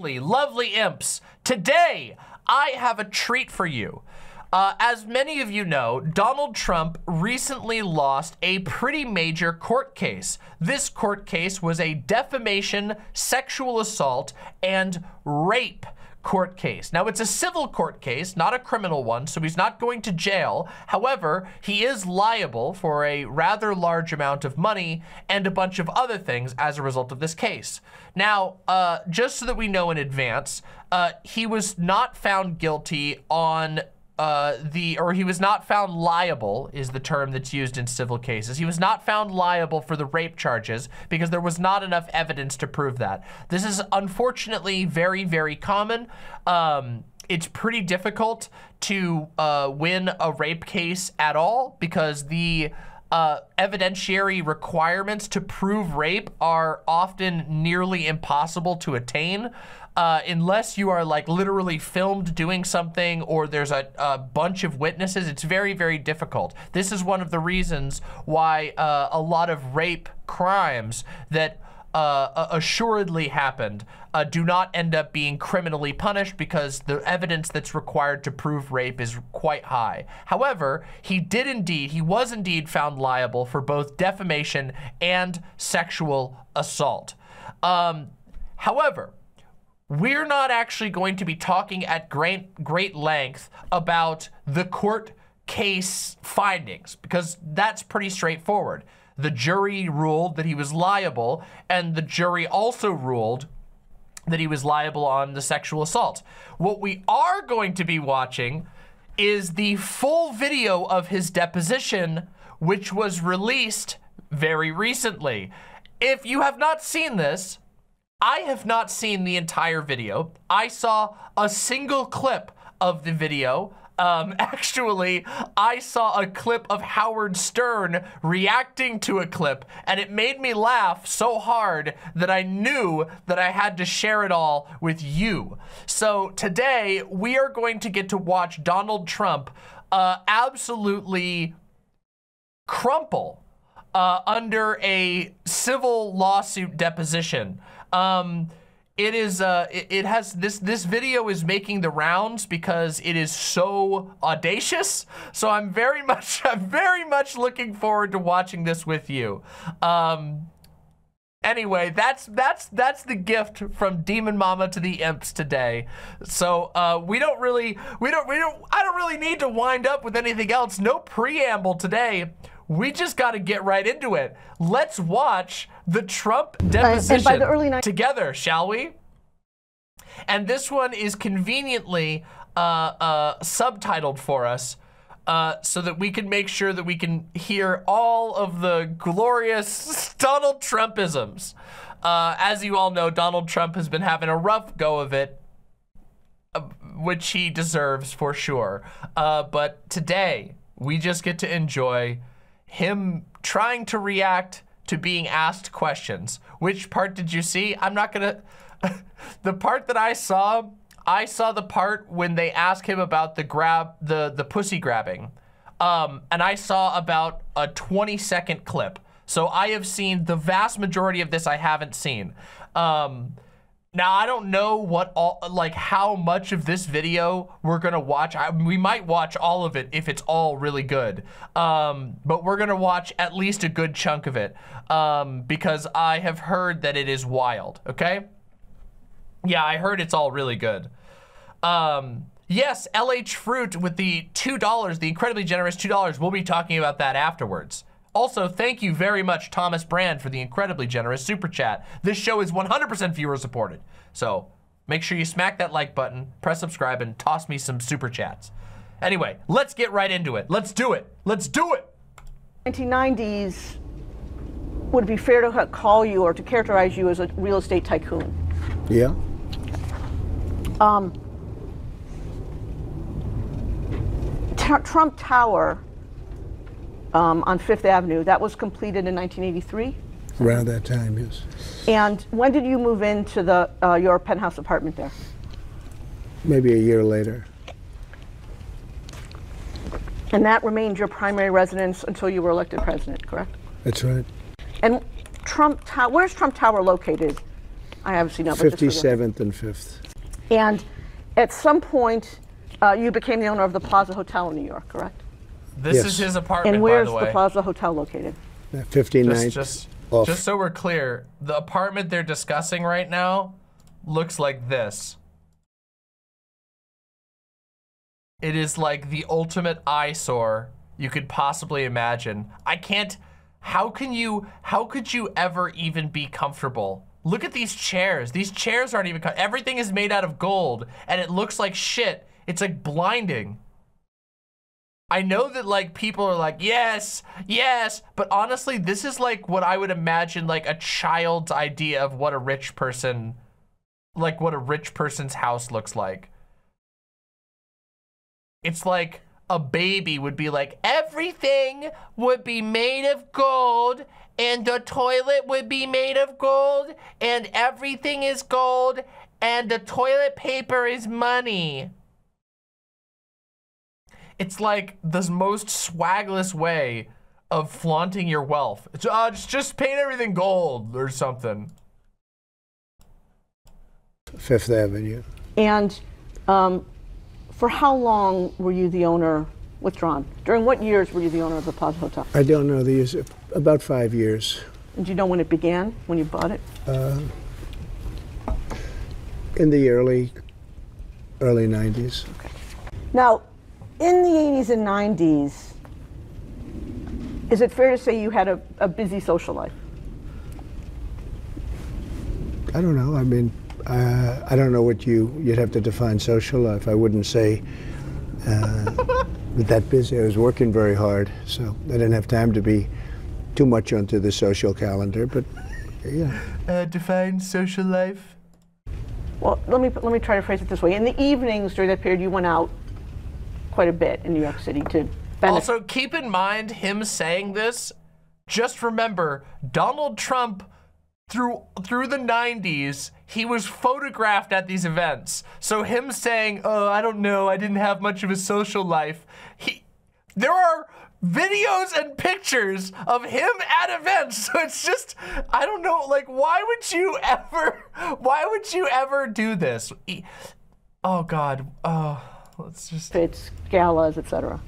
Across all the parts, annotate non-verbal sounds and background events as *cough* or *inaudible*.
Lovely, lovely imps. Today, I have a treat for you. Uh, as many of you know, Donald Trump recently lost a pretty major court case. This court case was a defamation, sexual assault, and rape court case. Now, it's a civil court case, not a criminal one, so he's not going to jail. However, he is liable for a rather large amount of money and a bunch of other things as a result of this case. Now, uh, just so that we know in advance, uh, he was not found guilty on uh, the, or he was not found liable is the term that's used in civil cases. He was not found liable for the rape charges because there was not enough evidence to prove that. This is unfortunately very, very common. Um, it's pretty difficult to uh, win a rape case at all because the uh, evidentiary requirements to prove rape are often nearly impossible to attain uh, unless you are like literally filmed doing something or there's a, a, bunch of witnesses, it's very, very difficult. This is one of the reasons why uh, a lot of rape crimes that uh, assuredly happened uh, do not end up being criminally punished because the evidence that's required to prove rape is quite high. However, he did indeed, he was indeed found liable for both defamation and sexual assault. Um, however, we're not actually going to be talking at great, great length about the court case findings because that's pretty straightforward. The jury ruled that he was liable and the jury also ruled that he was liable on the sexual assault. What we are going to be watching is the full video of his deposition, which was released very recently. If you have not seen this, I have not seen the entire video. I saw a single clip of the video. Um, *laughs* actually, I saw a clip of Howard Stern reacting to a clip, and it made me laugh so hard that I knew that I had to share it all with you. So today, we are going to get to watch Donald Trump uh, absolutely crumple uh, under a civil lawsuit deposition. Um, it is uh it, it, has this this video is making the rounds because it is so audacious. So i'm very *laughs* much i'm very much looking forward to watching this with you. Um anyway that's that's that's the gift from demon mama to the imps today. So uh we don't really we don't we don't i don't really need to wind up with anything else. No preamble today we just got to get right into it. Let's watch the Trump deposition uh, the early together, shall we? And this one is conveniently uh, uh, subtitled for us uh, so that we can make sure that we can hear all of the glorious *laughs* Donald Trumpisms. Uh, as you all know, Donald Trump has been having a rough go of it, uh, which he deserves for sure. but today, we just get to enjoy him trying to react to being asked questions. Which part did you see? I'm not gonna, *laughs* the part that I saw, I saw the part when they ask him about the grab, the, the pussy grabbing. Um, and I saw about a 20 second clip. So I have seen the vast majority of this I haven't seen. Um, now, I don't know what all, like how much of this video we're gonna watch. I, we might watch all of it if it's all really good. Um, but we're gonna watch at least a good chunk of it um, because I have heard that it is wild, okay? Yeah, I heard it's all really good. Um, yes, LH Fruit with the $2, the incredibly generous $2, we'll be talking about that afterwards. Also, thank you very much, Thomas Brand, for the incredibly generous super chat. This show is 100% viewer supported. So make sure you smack that like button, press subscribe, and toss me some super chats. Anyway, let's get right into it. Let's do it. Let's do it. 1990s, would it be fair to call you or to characterize you as a real estate tycoon? Yeah. Um, Trump Tower um, on Fifth Avenue. That was completed in 1983? Around that time, yes. And when did you move into the uh, your penthouse apartment there? Maybe a year later. And that remained your primary residence until you were elected president, correct? That's right. And Trump Tower, where's Trump Tower located I obviously know. but just for the- 57th and 5th. And at some point, uh, you became the owner of the Plaza Hotel in New York, correct? This Yes. is his apartment, And by where's the the, way. Plaza Hotel located? Uh, 59th. just, just, off. just so we're clear, the apartment they're discussing right now looks like this. It is like the ultimate eyesore you could possibly imagine. I can't. How can you? How could you ever even be comfortable? Look at these chairs. These chairs aren't even. co- Everything is made out of gold, and it looks like shit. It's like blinding. I know that like people are like, yes, yes, but honestly, this is like what I would imagine like a child's idea of what a rich person, like what a rich person's house looks like. It's like a baby would be like, everything would be made of gold, and the toilet would be made of gold, and everything is gold, and the toilet paper is money. It's like the most swagless way of flaunting your wealth. It's uh, just, just paint everything gold or something. Fifth Avenue. And um, for how long were you the owner, withdrawn? During what years were you the owner of the Plaza Hotel? I don't know the years. About five years. And do you know when it began, when you bought it? In the early, early 90s. Okay. Now, in the 80s and 90s, is it fair to say you had a, a busy social life? I don't know. I mean, uh, I don't know what you, you'd have to define social life. I wouldn't say uh, *laughs* that busy. I was working very hard, so I didn't have time to be too much onto the social calendar, but yeah. Uh, define social life. Well, let me let me try to phrase it this way. In the evenings during that period, you went out quite a bit in New York City to benefit. Also, keep in mind him saying this. Just remember, Donald Trump, through through the '90s, he was photographed at these events. So him saying, "Oh, I don't know, I didn't have much of a social life," he, there are videos and pictures of him at events. *laughs* So it's just, I don't know, like, why would you ever, *laughs* why would you ever do this? Oh God, oh, let's just. benefits, galas, etc.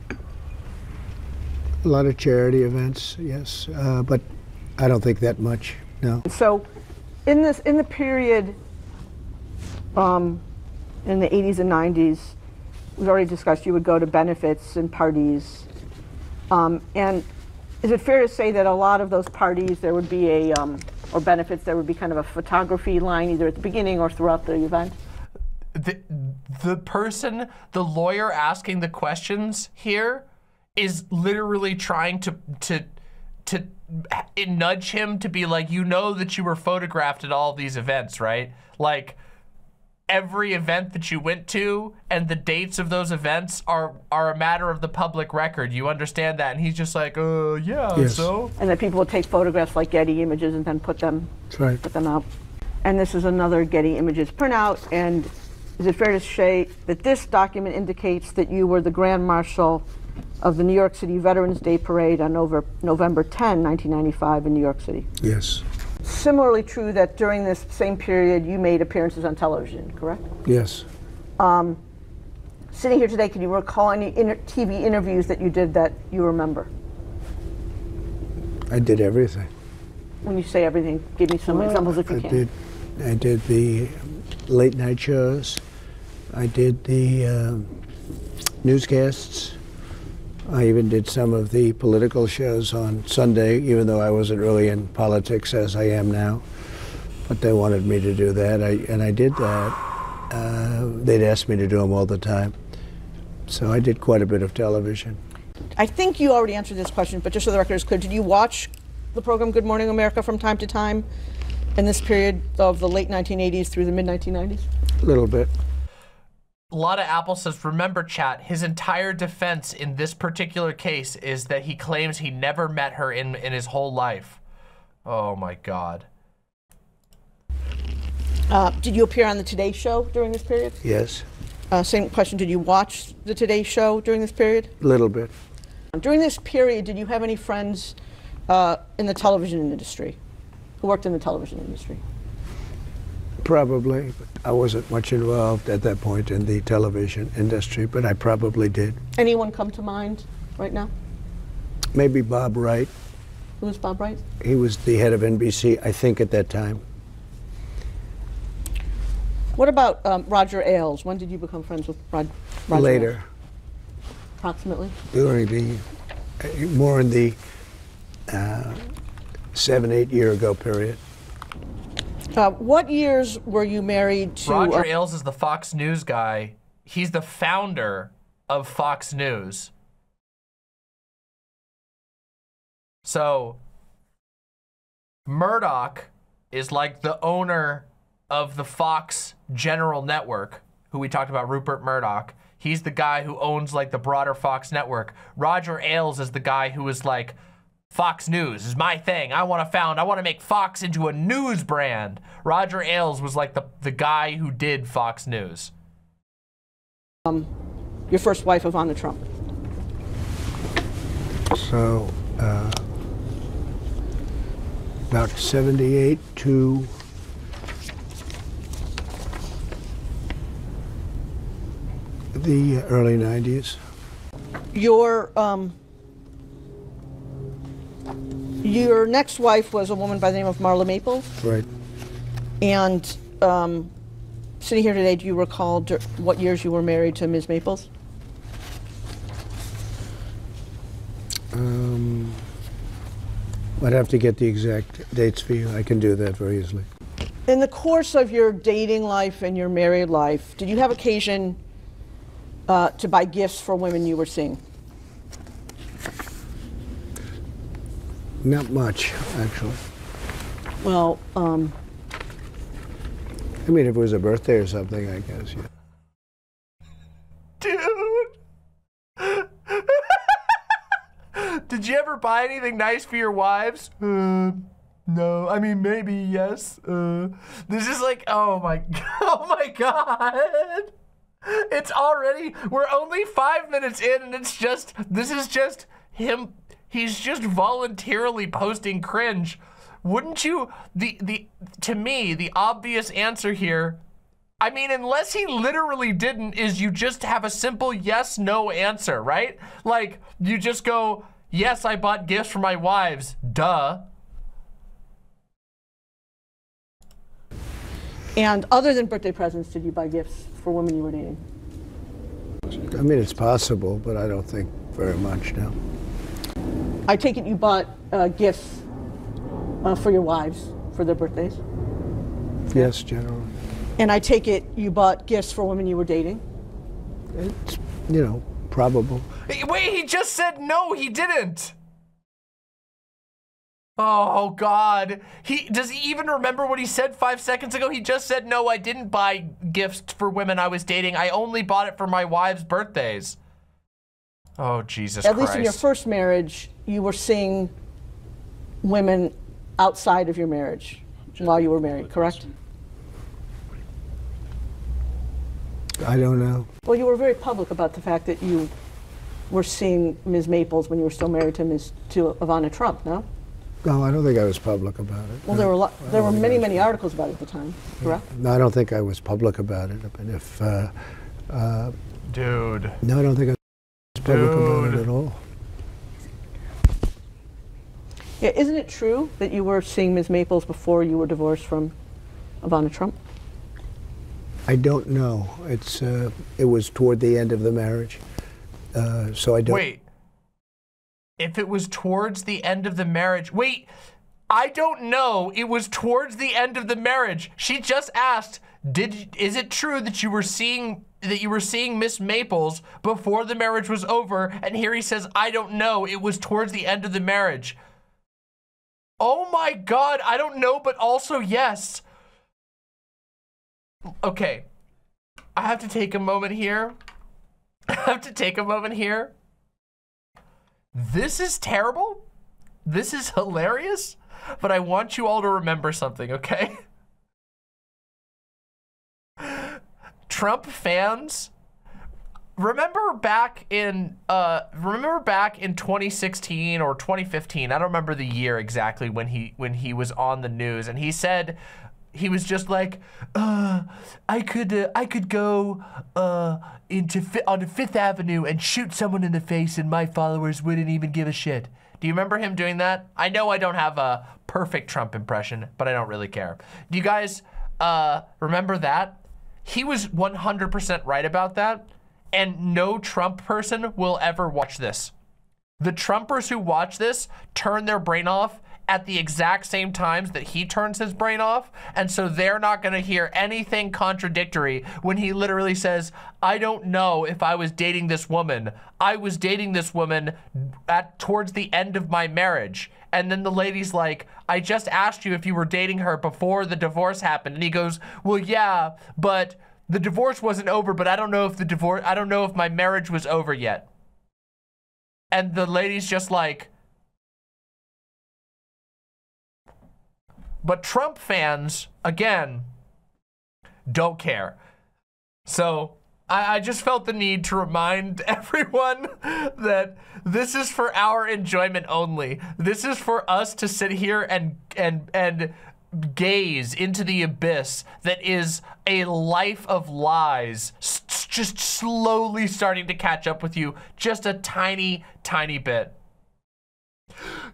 A lot of charity events, yes, uh, but I don't think that much, no. So, in this in the period, um, in the 80s and 90s, we've already discussed you would go to benefits and parties, um, and is it fair to say that a lot of those parties there would be a um, or benefits there would be kind of a photography line either at the beginning or throughout the event? the the person, the lawyer asking the questions here is literally trying to to to nudge him to be like, you know that you were photographed at all these events, right? Like every event that you went to and the dates of those events are are a matter of the public record. You understand that? And he's just like, uh, yeah, Yes. so. And that people would take photographs like Getty images and then put them That's right. put them out. And this is another Getty Images printout. And is it fair to say that this document indicates that you were the Grand Marshal of the New York City Veterans Day Parade on November, November 10, 1995, in New York City? Yes, Similarly true that during this same period you made appearances on television, correct? yes. Um, sitting here today, can you recall any inter- TV interviews that you did that you remember? I did everything. When you say everything, give me some examples if you I can. did, I did the late night shows. I did the um, newscasts. I even did some of the political shows on Sunday, even though I wasn't really in politics as I am now. But they wanted me to do that, I, and I did that. Uh, they'd ask me to do them all the time. So I did quite a bit of television. I think you already answered this question, but just so the record is clear, did you watch the program Good Morning America from time to time in this period of the late 1980s through the mid 1990s? A little bit. A lot of Apple says, remember, chat, his entire defense in this particular case is that he claims he never met her in, in his whole life. Oh my God. Uh, did you appear on the Today Show during this period? Yes, Uh, same question, did you watch the Today Show during this period? a little bit. During this period, did you have any friends uh, in the television industry who worked in the television industry? Probably. I wasn't much involved at that point in the television industry, but I probably did. Anyone come to mind right now? Maybe Bob Wright. Who was Bob Wright? He was the head of NBC, I think, at that time. What about um, Roger Ailes? When did you become friends with Rod, Roger? Later, Ailes, approximately. during the uh, more in the uh, seven, eight year ago period. Uh, what years were you married to? Roger uh, Ailes is the Fox News guy. He's the founder of Fox News. So, Murdoch is like the owner of the Fox General Network, who we talked about, Rupert Murdoch. He's the guy who owns like the broader Fox network. Roger Ailes is the guy who is like, Fox News is my thing. I want to found, I want to make Fox into a news brand. Roger Ailes was like the, the guy who did Fox News. Um, your first wife, Ivana Trump. So, uh, about 78 to the early 90s. Your um, your next wife was a woman by the name of Marla Maples, Right. and um, sitting here today, do you recall what years you were married to Ms. Maples? Um, I'd have to get the exact dates for you. I can do that very easily. In the course of your dating life and your married life, did you have occasion uh, to buy gifts for women you were seeing? Not much, actually. Well, um, I mean, if it was a birthday or something, I guess, yeah. Dude. *laughs* Did you ever buy anything nice for your wives? Uh, no. I mean, maybe yes. Uh, this is like, oh my, *laughs* oh my god. It's already, we're only five minutes in and it's just, this is just him, he's just voluntarily posting cringe. Wouldn't you, the, the, to me, the obvious answer here I mean, unless he literally didn't, is you just have a simple yes, no answer, right? Like, you just go, yes, I bought gifts for my wives, duh. and other than birthday presents, did you buy gifts for women you were dating? I mean, it's possible, but I don't think very much now. I take it you bought uh, gifts uh, for your wives for their birthdays. Yes, generally. And I take it you bought gifts for women you were dating. It's, you know, probable. Wait, he just said no, he didn't. Oh God, he does he even remember what he said five seconds ago? He just said no, I didn't buy gifts for women I was dating. I only bought it for my wife's birthdays. Oh Jesus At Christ! least in your first marriage, you were seeing women outside of your marriage while you were married, correct? I don't know. Well, you were very public about the fact that you were seeing Ms. Maples when you were still married to Ms. to Ivana Trump, no? No, I don't think I was public about it. Well, there were a lot, there were many, many articles about it at the time, correct? No, I don't think I was public about it. But if, uh, uh, dude. no, I don't think I was public about it at all. Yeah, isn't it true that you were seeing Ms. Maples before you were divorced from Ivana Trump? I don't know. It's, uh, it was toward the end of the marriage. Uh, so I don't. Wait. If it was towards the end of the marriage, wait. I don't know. It was towards the end of the marriage. She just asked, "Did is it true that you were seeing that you were seeing Miss Maples before the marriage was over?" And here he says, "I don't know. It was towards the end of the marriage." Oh my god, I don't know, but also yes. Okay. I have to take a moment here. *laughs* I have to take a moment here. This is terrible. This is hilarious. But I want you all to remember something, okay? *laughs* Trump fans, remember back in uh remember back in 2016 or 2015, I don't remember the year exactly when he when he was on the news and he said he was just like, uh, I could uh, I could go uh, into fi- onto Fifth Avenue and shoot someone in the face, and my followers wouldn't even give a shit. Do you remember him doing that? I know I don't have a perfect Trump impression, but I don't really care. Do you guys uh, remember that? He was 100% right about that, and no Trump person will ever watch this. The Trumpers who watch this turn their brain off at the exact same times that he turns his brain off. And so they're not going to hear anything contradictory when he literally says, I don't know if I was dating this woman. I was dating this woman at towards the end of my marriage. And then the lady's like, I just asked you if you were dating her before the divorce happened. And he goes, well, yeah, but the divorce wasn't over, but I don't know if the divorce, I don't know if my marriage was over yet. And the lady's just like, But Trump fans, again, don't care. So I, I, just felt the need to remind *laughs* everyone that this is for our enjoyment only. This is for us to sit here and and and gaze into the abyss that is a life of lies just slowly starting to catch up with you just a tiny, tiny bit.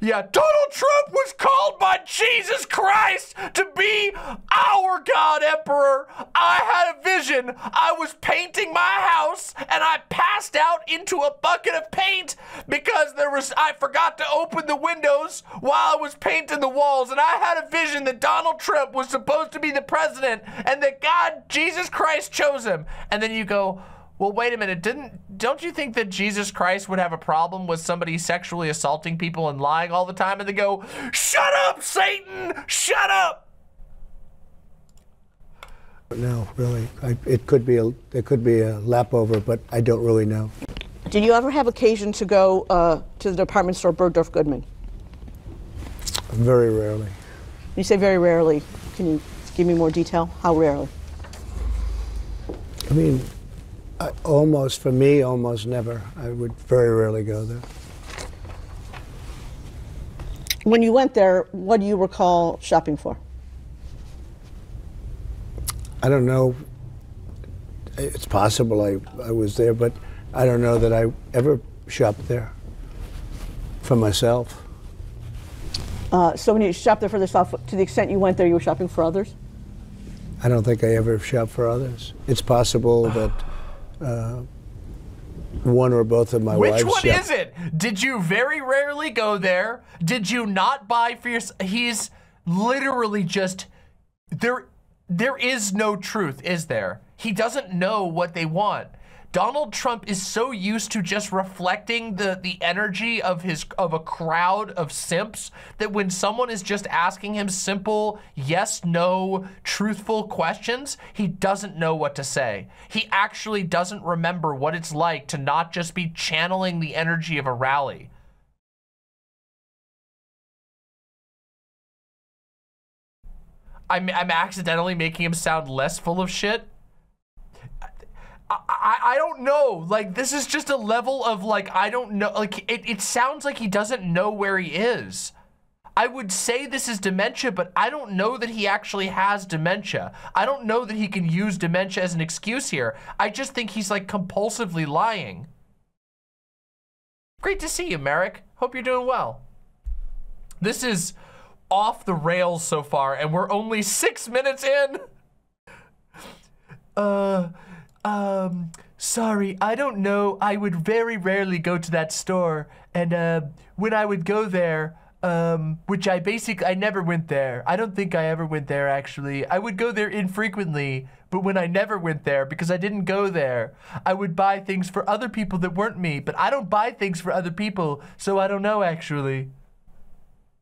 Yeah, Donald Trump was called by Jesus Christ to be our God Emperor. I had a vision. I was painting my house and I passed out into a bucket of paint because there was I forgot to open the windows while I was painting the walls and I had a vision that Donald Trump was supposed to be the president and that God Jesus Christ chose him. And then you go, well, wait a minute. Didn't don't you think that Jesus Christ would have a problem with somebody sexually assaulting people and lying all the time and they go, "Shut up, Satan! Shut up!" No, really. I, it could be a it could be a lap over, but I don't really know. Did you ever have occasion to go uh, to the department store Bergdorf Goodman? Very rarely. You say very rarely. Can you give me more detail? How rarely? I mean, I, almost, for me, almost never. I would very rarely go there. When you went there, what do you recall shopping for? I don't know. It's possible I, I was there, but I don't know that I ever shopped there for myself. Uh, so when you shopped there for yourself, to the extent you went there, you were shopping for others? I don't think I ever shopped for others. It's possible that uh, one or both of my Which wives. Which one is it? Did you very rarely go there? Did you not buy for your? He's literally just there. There is no truth, is there? He doesn't know what they want. Donald Trump is so used to just reflecting the the energy of his of a crowd of simps that when someone is just asking him simple yes no truthful questions he doesn't know what to say. He actually doesn't remember what it's like to not just be channeling the energy of a rally. I'm, I'm accidentally making him sound less full of shit I, I don't know. Like, this is just a level of, like, I don't know. Like, it, it sounds like he doesn't know where he is. I would say this is dementia, but I don't know that he actually has dementia. I don't know that he can use dementia as an excuse here. I just think he's, like, compulsively lying. Great to see you, Merrick. Hope you're doing well. This is off the rails so far, and we're only six minutes in. Uh... Um, sorry, I don't know. I would very rarely go to that store. And uh, when I would go there, um, which I basically, I never went there. I don't think I ever went there, actually. I would go there infrequently, but when I never went there, because I didn't go there, I would buy things for other people that weren't me. But I don't buy things for other people, so I don't know, actually.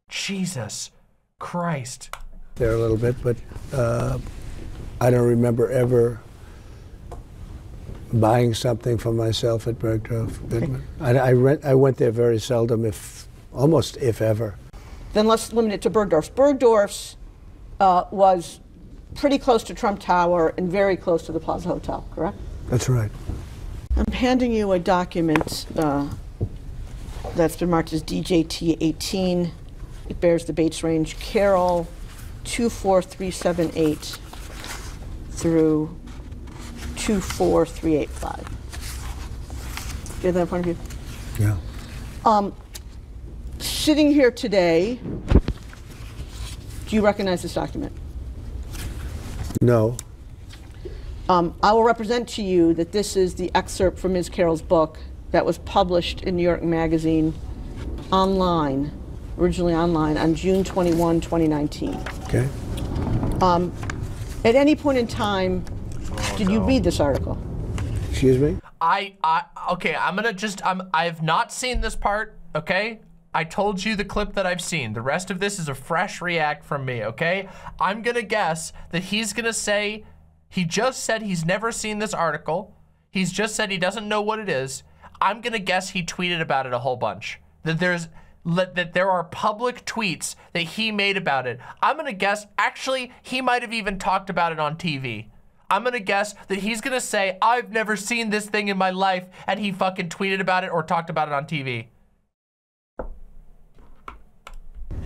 Jesus Christ. There a little bit, but uh, I don't remember ever buying something for myself at Bergdorf Goodman. I, I, rent, I went there very seldom, if almost if ever. Then let's limit it to Bergdorf's. Bergdorf's uh, was pretty close to Trump Tower and very close to the Plaza Hotel, correct? That's right. I'm handing you a document uh, that's been marked as DJT 18. It bears the Bates Range Carroll 24378 through 24385. Do you have that in front of you? Yeah. Um, Sitting here today, do you recognize this document? No. Um, I will represent to you that this is the excerpt from Ms. Carroll's book that was published in New York Magazine online, originally online, on June 21, 2019. Okay. At any point in time, did you read this article? Excuse me? I, I, okay, I'm gonna just, I'm, I have not seen this part, okay? I told you the clip that I've seen. The rest of this is a fresh react from me, okay? I'm gonna guess that he's gonna say, he just said he's never seen this article. He's just said he doesn't know what it is. I'm gonna guess he tweeted about it a whole bunch. That there's, let- that there are public tweets that he made about it. I'm gonna guess, actually, he might have even talked about it on TV. I'm gonna guess that he's gonna say, I've never seen this thing in my life, and he fucking tweeted about it or talked about it on TV.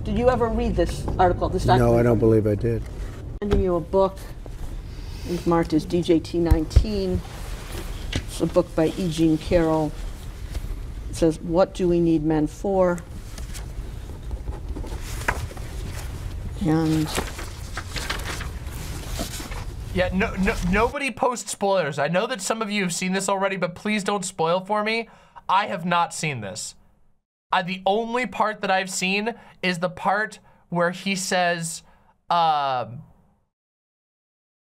Did you ever read this article, this document? No, I don't believe I did. sending you a book. It's marked as DJT 19. It's a book by E. Jean Carroll. It says, What Do We Need Men For? And Yeah, no, no, nobody posts spoilers. I know that some of you have seen this already, but please don't spoil for me. I have not seen this. I, the only part that I've seen is the part where he says, um,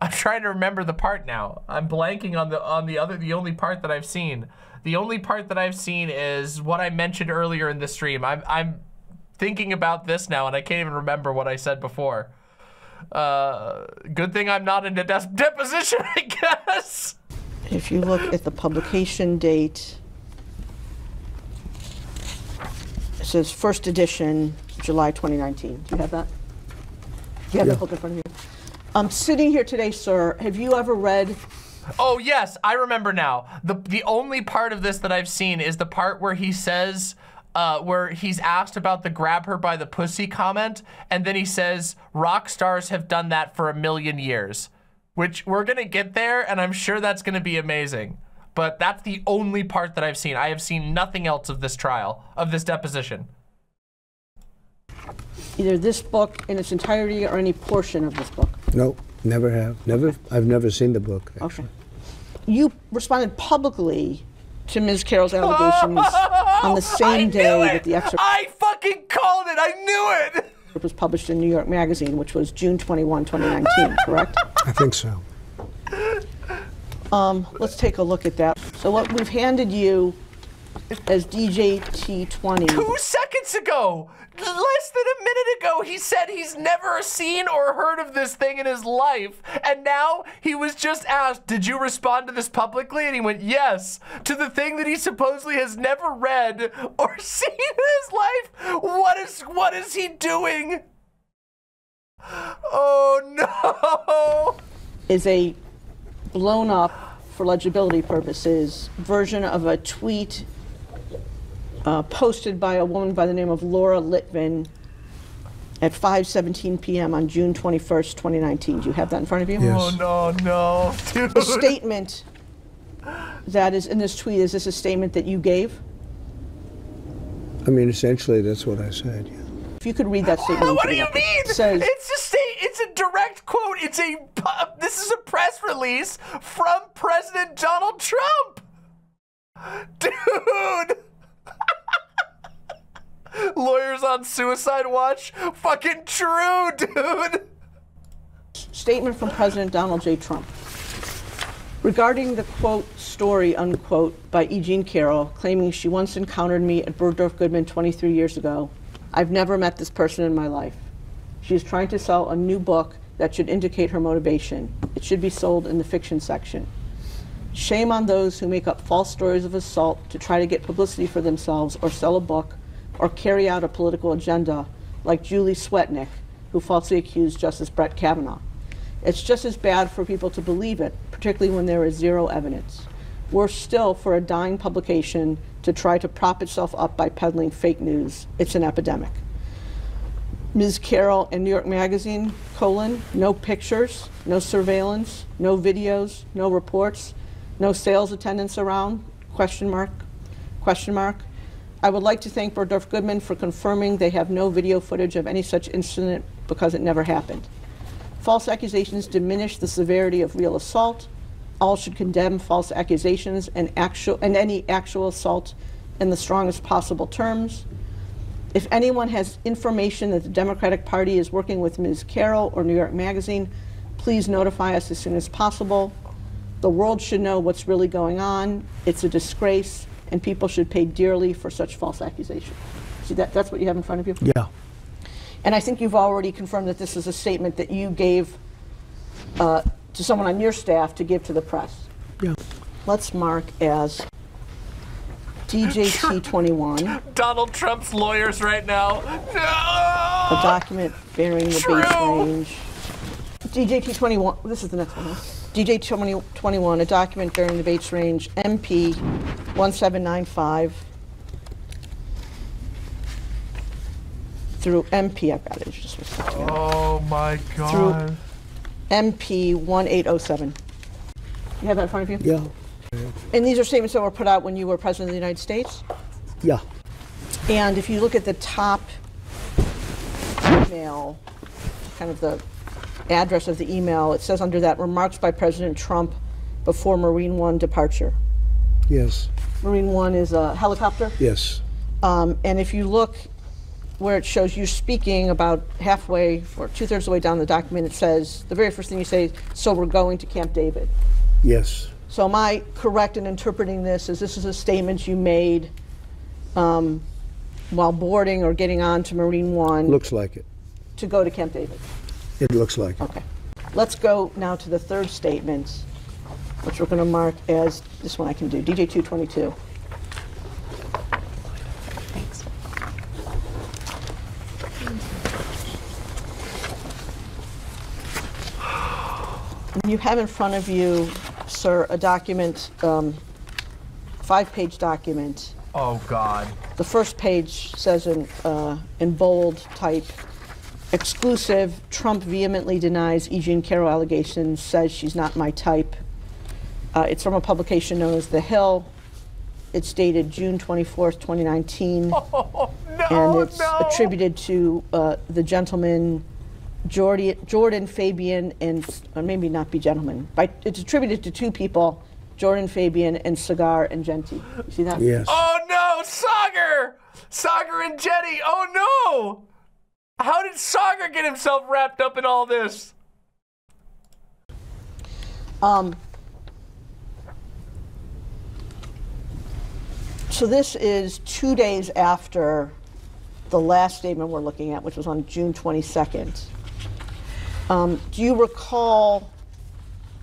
I'm trying to remember the part now. I'm blanking on the on the other the only part that I've seen. The only part that I've seen is what I mentioned earlier in the stream. I'm I'm thinking about this now and I can't even remember what I said before. Uh, good thing I'm not in a des- deposition, *laughs* I guess. if you look at the publication date, it says first edition, July 2019. Do you have that? Do you have Yeah. that book in front of you? I'm sitting here today, sir. Have you ever read Oh yes, I remember now. The the only part of this that I've seen is the part where he says uh, where he's asked about the grab her by the pussy comment, and then he says rock stars have done that for a million years, which we're gonna get there, and I'm sure that's gonna be amazing. But that's the only part that I've seen. I have seen nothing else of this trial, of this deposition. either this book in its entirety or any portion of this book? No, never have. Never. I've never seen the book. Okay. You responded publicly to Ms. Carroll's allegations *laughs* on the same day it! that the excerpt I fucking called it. I knew it. it. was published in New York Magazine, which was June 21, 2019, *laughs* correct? I think so. Um, let's take a look at that. So what we've handed you as DJT20 Two seconds ago, less than a minute ago, he said he's never seen or heard of this thing in his life. And now he was just asked, Did you respond to this publicly? And he went, Yes, to the thing that he supposedly has never read or *laughs* seen in his life. What is what is he doing? Oh no! is a blown up, for legibility purposes, version of a tweet uh, posted by a woman by the name of Laura Litvan at 5:17 p.m. on June 21st, 2019. Do you have that in front of you? Yes. Oh no, no, dude. The statement that is in this tweet is this a statement that you gave? I mean, essentially, that's what I said. Yeah. If you could read that statement. What do you mean? It says, it's a state. It's a direct quote. It's a. This is a press release from President Donald Trump. *laughs* Dude. *laughs* Lawyers on suicide watch. Fucking true, dude. statement from President Donald J. Trump regarding the quote story unquote by E. Jean Carroll claiming she once encountered me at Bergdorf Goodman 23 years ago. I've never met this person in my life. She is trying to sell a new book that should indicate her motivation. It should be sold in the fiction section. Shame on those who make up false stories of assault to try to get publicity for themselves or sell a book or carry out a political agenda, like Julie Swetnick, who falsely accused Justice Brett Kavanaugh. It's just as bad for people to believe it, particularly when there is zero evidence. Worse still for a dying publication to try to prop itself up by peddling fake news. It's an epidemic. Ms. Carroll and New York Magazine, colon, no pictures, no surveillance, no videos, no reports, no sales attendants around, question mark, question mark. I would like to thank Bergdorf Goodman for confirming they have no video footage of any such incident because it never happened. False accusations diminish the severity of real assault. All should condemn false accusations and actual and any actual assault in the strongest possible terms. If anyone has information that the Democratic Party is working with Ms. Carroll or New York Magazine, please notify us as soon as possible. The world should know what's really going on. It's a disgrace, and people should pay dearly for such false accusations. See, that, that's what you have in front of you? Yeah. And I think you've already confirmed that this is a statement that you gave uh, to someone on your staff to give to the press. Yeah. Let's mark as DJT21, Donald Trump's lawyers right now. No! a document bearing the Bates range. DJT21, this is the next one, huh? DJ21, a document bearing the Bates range MP 1795 through MP, I've got it, just a second. Oh my god. Through MP 1807. You have that in front of you? Yeah. And these are statements that were put out when you were President of the United States? Yeah. And if you look at the top email, kind of the address of the email, it says under that, remarks by President Trump before Marine One departure. Yes. Marine One is a helicopter. Yes. Um, and if you look where it shows you speaking about halfway or two thirds of the way down the document, it says, the very first thing you say, so we're going to Camp David. Yes. So am I correct in interpreting this as this is a statement you made um, while boarding or getting on to Marine One Looks like it. to go to Camp David? It looks like it. Okay. Let's go now to the third statement, which we're going to mark as, this one I can do, DJ 222. Thanks. You have in front of you, sir, a document, um, five-page document. Oh god. The first page says in, uh, in bold type, exclusive, Trump vehemently denies E. Jean Carroll allegations, says she's not my type. Uh, it's from a publication known as The Hill. It's dated June 24th, 2019. *laughs* Oh no. and it's no. attributed to uh, the gentleman Jordi, Jordan Fabian and or maybe not be gentleman. By, it's attributed to two people, Jordan Fabian and Saagar Enjeti. You see that? Yes. Oh no, Sagar! Saagar Enjeti. Oh no! How did Saagar get himself wrapped up in all this? Um, so this is two days after the last statement we're looking at, which was on June 22nd. Um, do you recall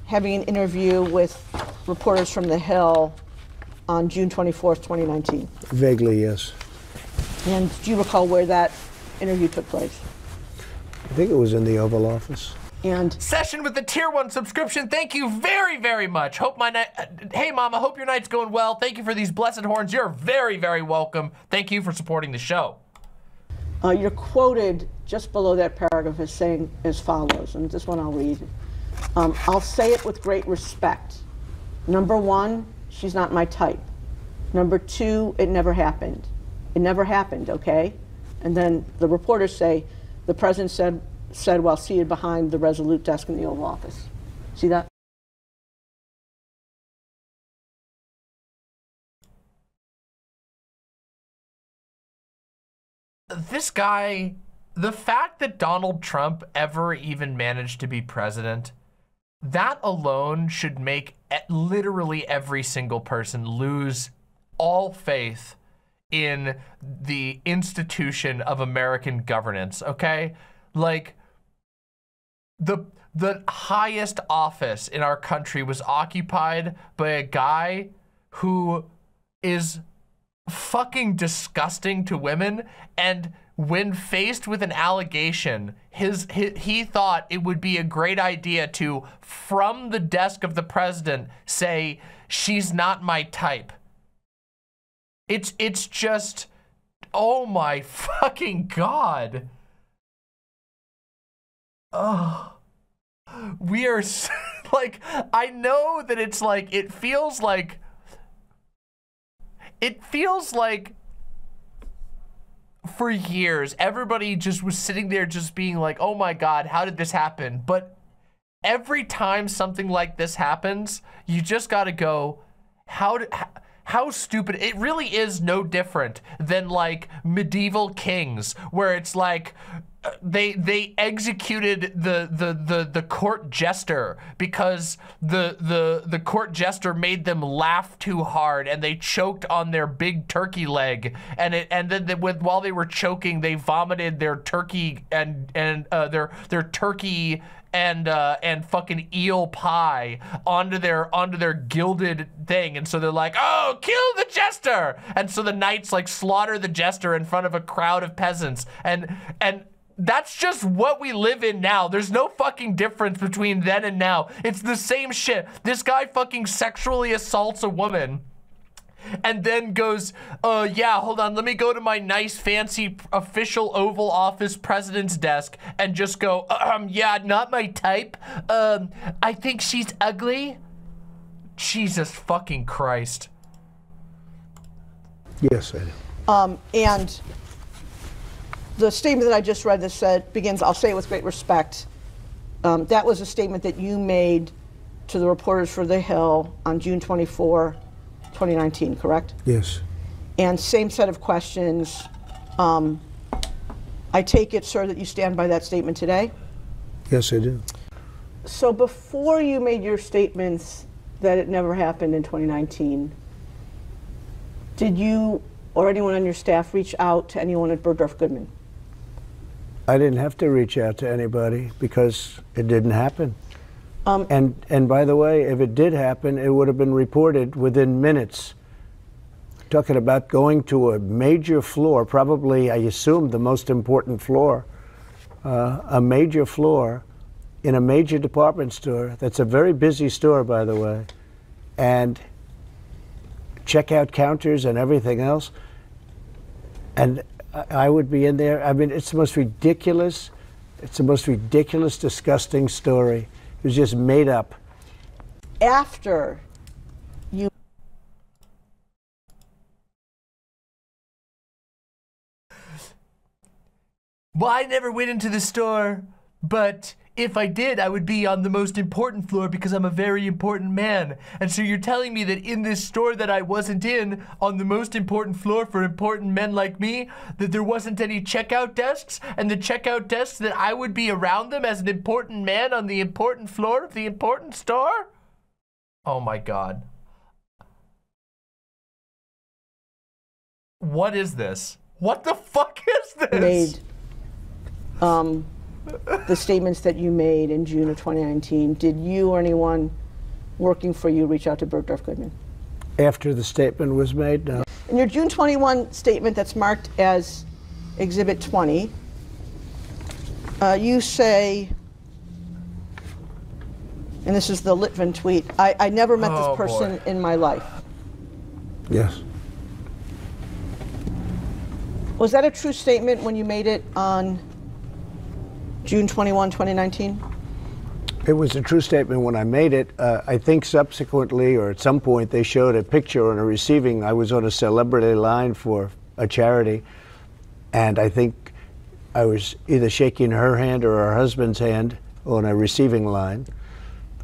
having an interview with reporters from The Hill on June 24th, 2019? Vaguely, yes. And do you recall where that interview took place? I think it was in the Oval Office. And Session with the tier one subscription. Thank you very, very much. Hope my night. Uh, hey, Mama. Hope your night's going well. Thank you for these blessed horns. You're very, very welcome. Thank you for supporting the show. Uh, you're quoted just below that paragraph as saying as follows, and this one I'll read. Um, I'll say it with great respect. Number one, she's not my type. Number two, it never happened. It never happened, okay? And then the reporters say, the president said, said while seated behind the Resolute desk in the Oval Office. See that? This guy, the fact that Donald Trump ever even managed to be president, that alone should make literally every single person lose all faith in the institution of American governance, okay? Like the the highest office in our country was occupied by a guy who is fucking disgusting to women and when faced with an allegation his, he he thought it would be a great idea to from the desk of the president say she's not my type it's it's just oh my fucking god we are s- *laughs* like I know that it's like it feels like it feels like for years everybody just was sitting there just being like, "Oh my god, how did this happen?" But every time something like this happens, you just got to go, "How did how, stupid it really is no different than like medieval kings where it's like uh, they they executed the the the the court jester because the the the court jester made them laugh too hard and they choked on their big turkey leg. And it and then the, with while they were choking they vomited their turkey and and uh, their their turkey and uh, and fucking eel pie onto their onto their gilded thing, and so they're like, "Oh, kill the jester!" And so the knights like slaughter the jester in front of a crowd of peasants, and and that's just what we live in now. There's no fucking difference between then and now. It's the same shit. This guy fucking sexually assaults a woman and then goes, uh, yeah, hold on, let me go to my nice, fancy, official Oval Office president's desk and just go, um, *clears throat* yeah, not my type. Um, I think she's ugly. Jesus fucking Christ. Yes, I do. Um, and the statement that I just read that said begins, I'll say it with great respect. Um, that was a statement that you made to the reporters for The Hill on June 24, 2019, correct? Yes. And same set of questions. Um, I take it, sir, that you stand by that statement today? Yes, I do. So before you made your statements that it never happened in 2019, did you or anyone on your staff reach out to anyone at Bergdorf Goodman? I didn't have to reach out to anybody because it didn't happen. Um, And, and by the way, if it did happen, it would have been reported within minutes. Talking about going to a major floor, probably, I assume, the most important floor, uh, a major floor in a major department store. That's a very busy store, by the way. And checkout counters and everything else. And I would be in there. I mean, it's the most ridiculous, it's the most ridiculous, disgusting story. It was just made up. after you Well, I never went into the store, but if I did, I would be on the most important floor because I'm a very important man. And so you're telling me that in this store that I wasn't in, on the most important floor for important men like me, that there wasn't any checkout desks, and the checkout desks that I would be around them as an important man on the important floor of the important store? Oh my god. What is this? What the fuck is this? made um, the statements that you made in June of 2019, did you or anyone working for you reach out to Bergdorf Goodman? After the statement was made, no. In your June 21 statement that's marked as Exhibit 20, uh, you say, and this is the Litvan tweet, I, I never met Oh, this person boy. in my life. Yes. Was that a true statement when you made it on June 21, 2019? It was a true statement when I made it. Uh, I think subsequently, or at some point, they showed a picture on a receiving. I was on a celebrity line for a charity, and I think I was either shaking her hand or her husband's hand on a receiving line.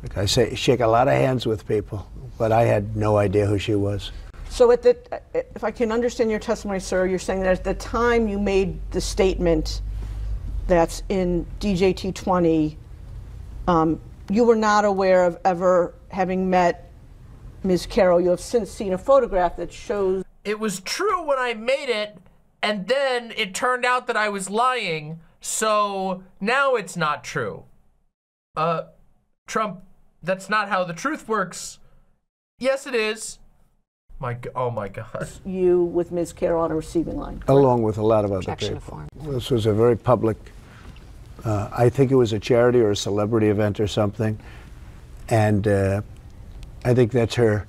Like I say, shake a lot of hands with people, but I had no idea who she was. So at the, if I can understand your testimony, sir, you're saying that at the time you made the statement that's in DJT 20, um, you were not aware of ever having met Ms. Carroll. You have since seen a photograph that shows it was true when I made it, and then it turned out that I was lying, so now it's not true. Uh, Trump, that's not how the truth works. Yes, it is. My, oh my God. you with Ms. Carroll on a receiving line. along with a lot of other Objection people. form. This was a very public, uh, I think it was a charity or a celebrity event or something. And uh, I think that's her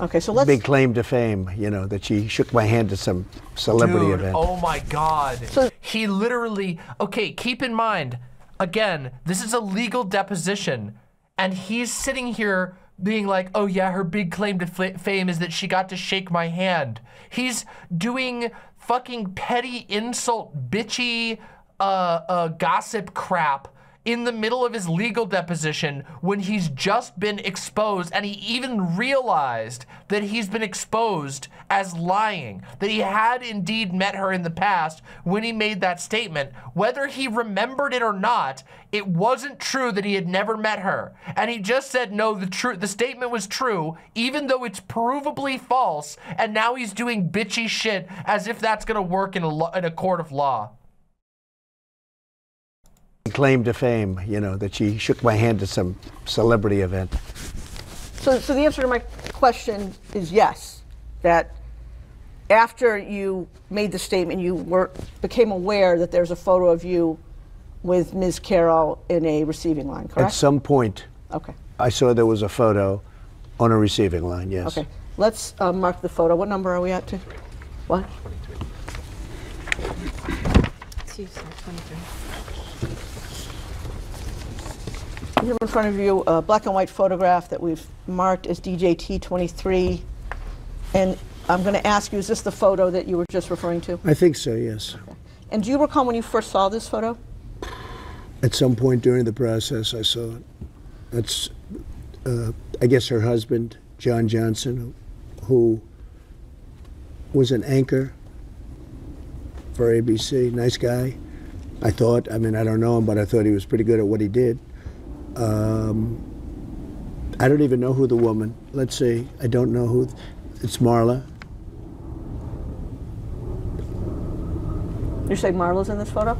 Okay, so let's. big claim to fame, you know, that she shook my hand at some celebrity Dude, event. oh my God. So- he literally, okay, keep in mind, again, this is a legal deposition, and he's sitting here being like, oh yeah, her big claim to fame is that she got to shake my hand. He's doing fucking petty insult, bitchy, uh, uh, gossip crap in the middle of his legal deposition when he's just been exposed and he even realized that he's been exposed as lying, that he had indeed met her in the past when he made that statement. Whether he remembered it or not, it wasn't true that he had never met her. And he just said, no, the truth, the statement was true, even though it's provably false. And now he's doing bitchy shit as if that's gonna work in a, in a court of law claim to fame, you know, that she shook my hand at some celebrity event. So, so the answer to my question is yes, that after you made the statement, you were became aware that there's a photo of you with Ms. Carroll in a receiving line, correct? At some point, okay. I saw there was a photo on a receiving line, yes. Okay, let's uh, mark the photo. What number are we at to? What? 23. You have in front of you a black and white photograph that we've marked as DJT23. And I'm going to ask you, is this the photo that you were just referring to? I think so, yes. Okay. And do you recall when you first saw this photo? At some point during the process, I saw it. That's, uh, I guess, her husband, John Johnson, who was an anchor for ABC. Nice guy. I thought, I mean, I don't know him, but I thought he was pretty good at what he did. Um, I don't even know who the woman. Let's see. I don't know who. It's Marla. You say Marla's in this photo?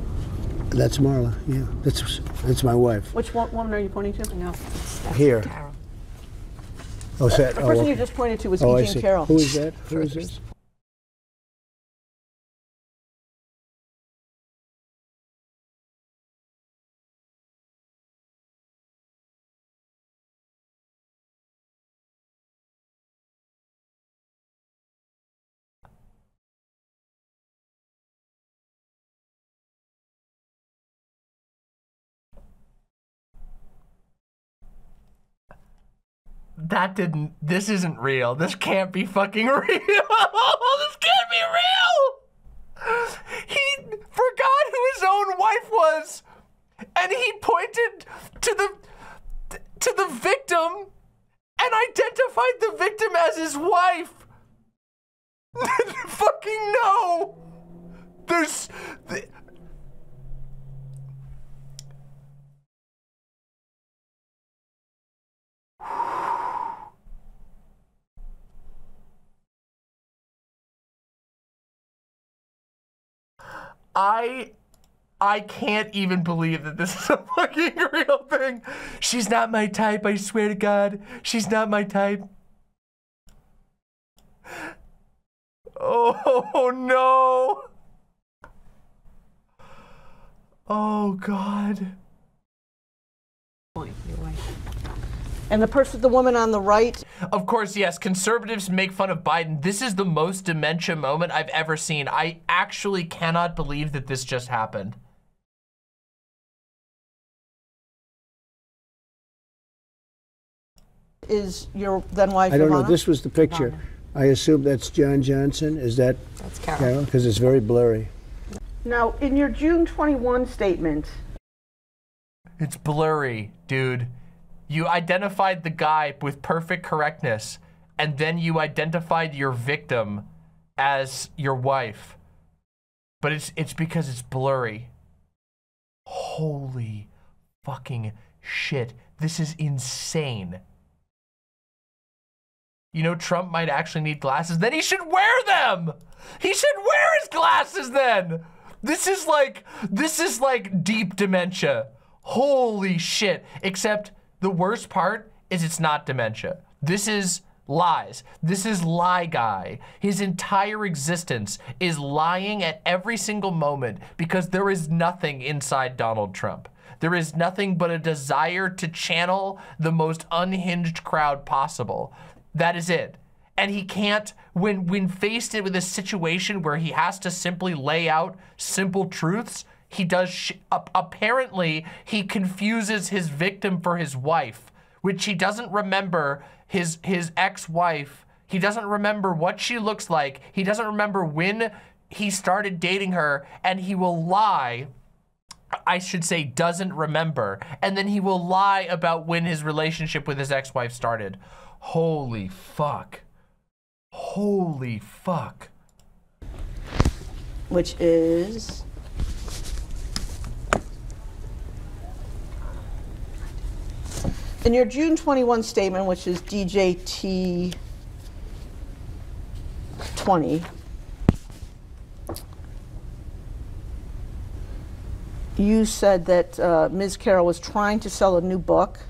That's Marla. Yeah, that's that's my wife. Which one, woman are you pointing to? No, here. Carroll. Oh, that, the person oh, you just pointed to was oh, E. Jean Carroll. Who is that? Who is this? That didn't, this isn't real. This can't be fucking *laughs* real. this can't be real. He forgot who his own wife was. And he pointed to the, to the victim and identified the victim as his wife. *laughs* fucking no. There's, I I can't even believe that this *laughs* is a fucking real thing. She's not my type, I swear to God. She's not my type. Oh no. Oh God. And the person, the woman on the right. Of course, yes, conservatives make fun of Biden. This is the most dementia moment I've ever seen. I actually cannot believe that this just happened. Is your then wife? I don't know. This was the picture. I assume that's John Johnson. Is that that's Carroll? Because it's very blurry. Now, in your June 21 statement, it's blurry, dude. You identified the guy with perfect correctness, and then you identified your victim as your wife. But it's it's because it's blurry. Holy fucking shit. This is insane. You know, Trump might actually need glasses. Then he should wear them. He should wear his glasses then. This is like, this is like deep dementia. Holy shit. Except the worst part is it's not dementia. This is lies. This is lie guy. His entire existence is lying at every single moment because there is nothing inside Donald Trump. There is nothing but a desire to channel the most unhinged crowd possible. That is it. And he can't, when, when faced with a situation where he has to simply lay out simple truths, he does, apparently, he confuses his victim for his wife, which he doesn't remember his, his ex-wife. He doesn't remember what she looks like. He doesn't remember when he started dating her, and he will lie I should say doesn't remember, and then he will lie about when his relationship with his ex-wife started. Holy fuck. Holy fuck. which is in your June 21 statement, which is DJT 20. You said that uh, Ms. Carroll was trying to sell a new book,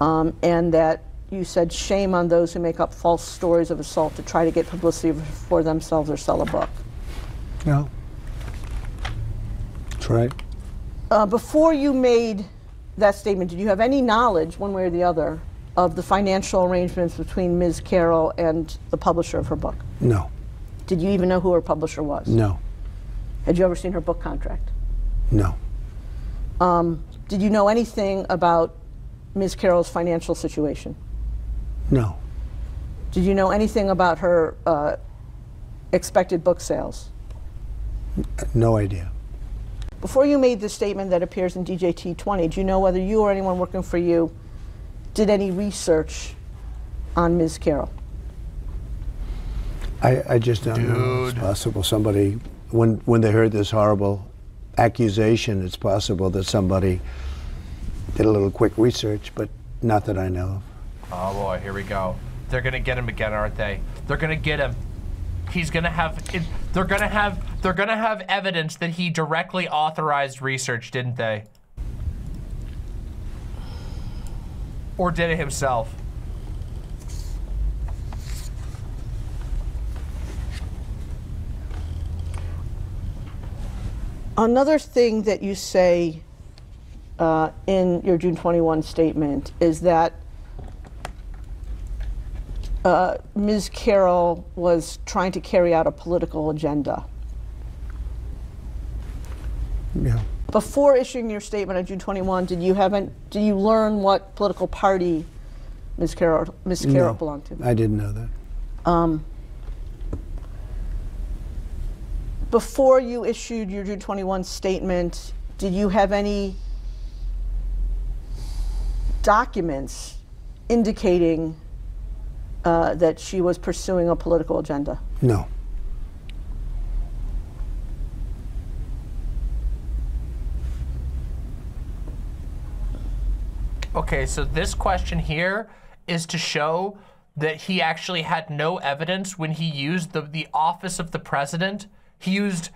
um, and that you said shame on those who make up false stories of assault to try to get publicity for themselves or sell a book. No. That's right. Uh, before you made that statement, did you have any knowledge, one way or the other, of the financial arrangements between Ms. Carroll and the publisher of her book? No. Did you even know who her publisher was? No. Had you ever seen her book contract? No. Um, did you know anything about Ms. Carroll's financial situation? No. Did you know anything about her uh, expected book sales? No idea. Before you made the statement that appears in DJT 20, do you know whether you or anyone working for you did any research on Ms. Carroll? I, I just don't know. It's possible somebody, when, when they heard this horrible accusation, it's possible that somebody did a little quick research, but not that I know of. Oh boy, here we go. They're gonna get him again, aren't they? They're gonna get him. He's gonna have. They're gonna have. They're gonna have evidence that he directly authorized research, didn't they? Or did it himself? Another thing that you say uh, in your June 21 statement is that uh, Ms. Carroll was trying to carry out a political agenda. Yeah. Before issuing your statement on June 21, did you haven't did you learn what political party Ms. Carroll Ms. Carroll No, belonged to? I didn't know that. Um, before you issued your June 21 statement, did you have any documents indicating uh, that she was pursuing a political agenda? No. Okay, so this question here is to show that he actually had no evidence when he used the, the office of the president. He used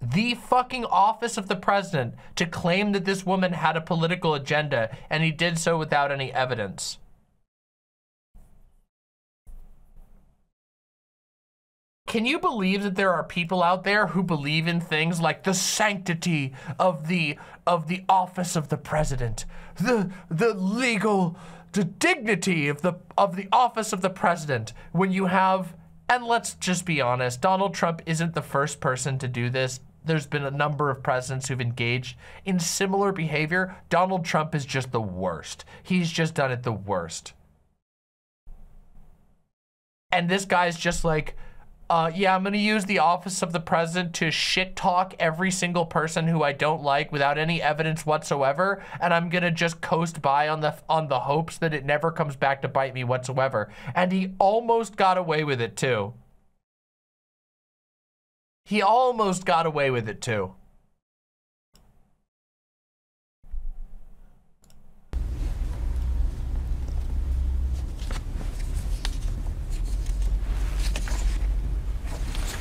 the fucking office of the president to claim that this woman had a political agenda, and he did so without any evidence. Can you believe that there are people out there who believe in things like the sanctity of the of the office of the president, the the legal the dignity of the of the office of the president when you have and let's just be honest, Donald Trump isn't the first person to do this. There's been a number of presidents who've engaged in similar behavior. Donald Trump is just the worst. He's just done it the worst. And this guy's just like, uh, yeah, I'm gonna use the office of the president to shit talk every single person who I don't like without any evidence whatsoever, and I'm gonna just coast by on the on the hopes that it never comes back to bite me whatsoever. And he almost got away with it too. He almost got away with it too.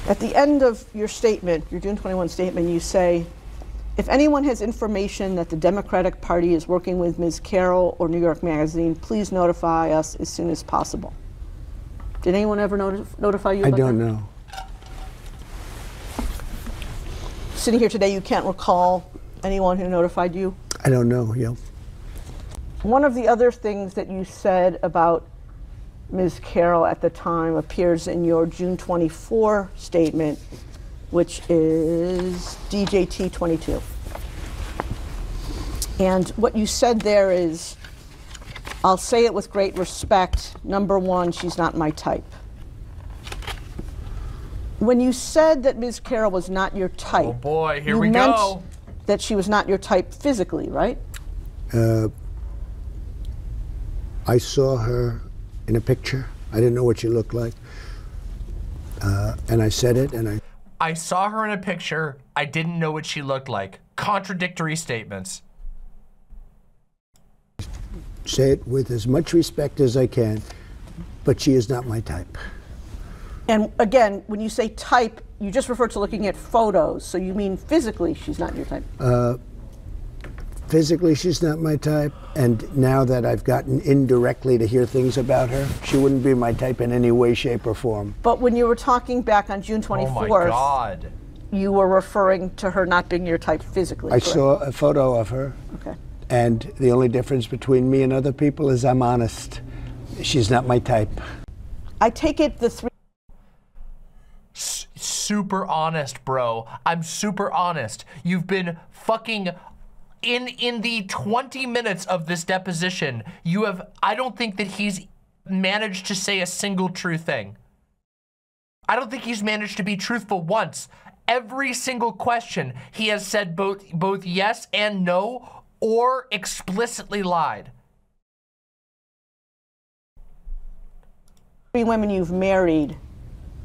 At the end of your statement, your June 21 statement, you say, if anyone has information that the Democratic Party is working with Ms. Carroll or New York Magazine, please notify us as soon as possible. Did anyone ever notif- notify you I don't that? know. Sitting here today, you can't recall anyone who notified you? I don't know. Yeah. One of the other things that you said about Ms. Carroll at the time appears in your June 24 statement which is DJT 22. And what you said there is, I'll say it with great respect. Number one, she's not my type. When you said that Ms. Carroll was not your type, Oh boy, here you we meant go. that she was not your type physically, right? Uh, I saw her in a picture. I didn't know what she looked like. Uh, and I said it, and I I saw her in a picture. I didn't know what she looked like. Contradictory statements. say it with as much respect as I can, but she is not my type. And again, when you say type, you just refer to looking at photos. So you mean physically she's not your type. Physically, she's not my type, and now that I've gotten indirectly to hear things about her, she wouldn't be my type in any way, shape, or form. but when you were talking back on June 24th Oh my 24th, god. you were referring to her not being your type physically. I correct? saw a photo of her, Okay. and the only difference between me and other people is I'm honest. She's not my type. I take it the three S- super honest, bro. I'm super honest. You've been fucking in in the 20 minutes of this deposition. You have I don't think that he's managed to say a single true thing. I don't think he's managed to be truthful once. Every single question he has said both both yes and no or explicitly lied. three women you've married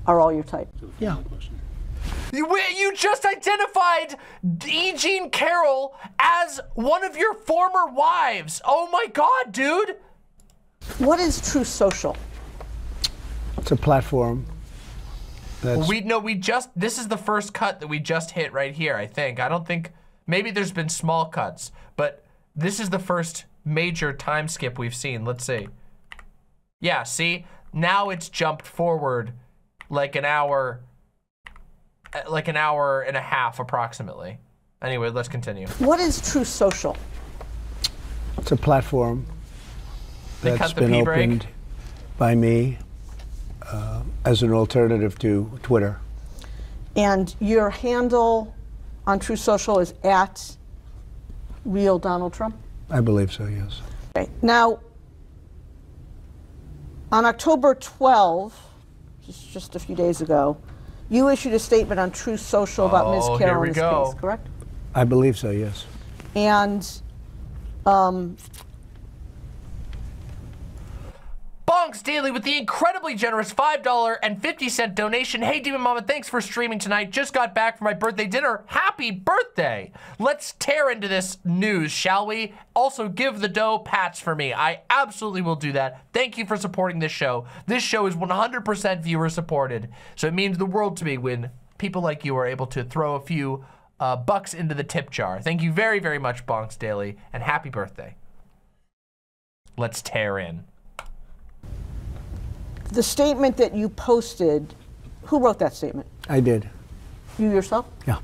are all your type. Yeah. You, you just identified E. Jean Carroll as one of your former wives. Oh my god, dude. What is Truth Social? It's a platform that's We no, we just this is the first cut that we just hit right here, I think. I don't think maybe there's been small cuts, but this is the first major time skip we've seen. Let's see. Yeah, see? Now it's jumped forward like an hour like an hour and a half approximately. Anyway, let's continue. What is Truth Social? it's a platform They that's cut the been pee break. opened by me uh, as an alternative to Twitter. And your handle on Truth Social is at real Donald Trump? I believe so. Yes. Okay. Now, on October 12, just, just a few days ago, you issued a statement on Truth Social about Oh, Ms. here Carroll in this go. case, correct? I believe so. Yes. And um, Bonks Daily with the incredibly generous $5.50 donation. Hey, Demon Mama, thanks for streaming tonight. Just got back from my birthday dinner. Happy birthday. Let's tear into this news, shall we? Also, give the dough pats for me. I absolutely will do that. Thank you for supporting this show. This show is 100% viewer supported, so it means the world to me when people like you are able to throw a few uh, bucks into the tip jar. Thank you very, very much, Bonks Daily, and happy birthday. Let's tear in. The statement that you posted, who wrote that statement? I did. You yourself? Yeah.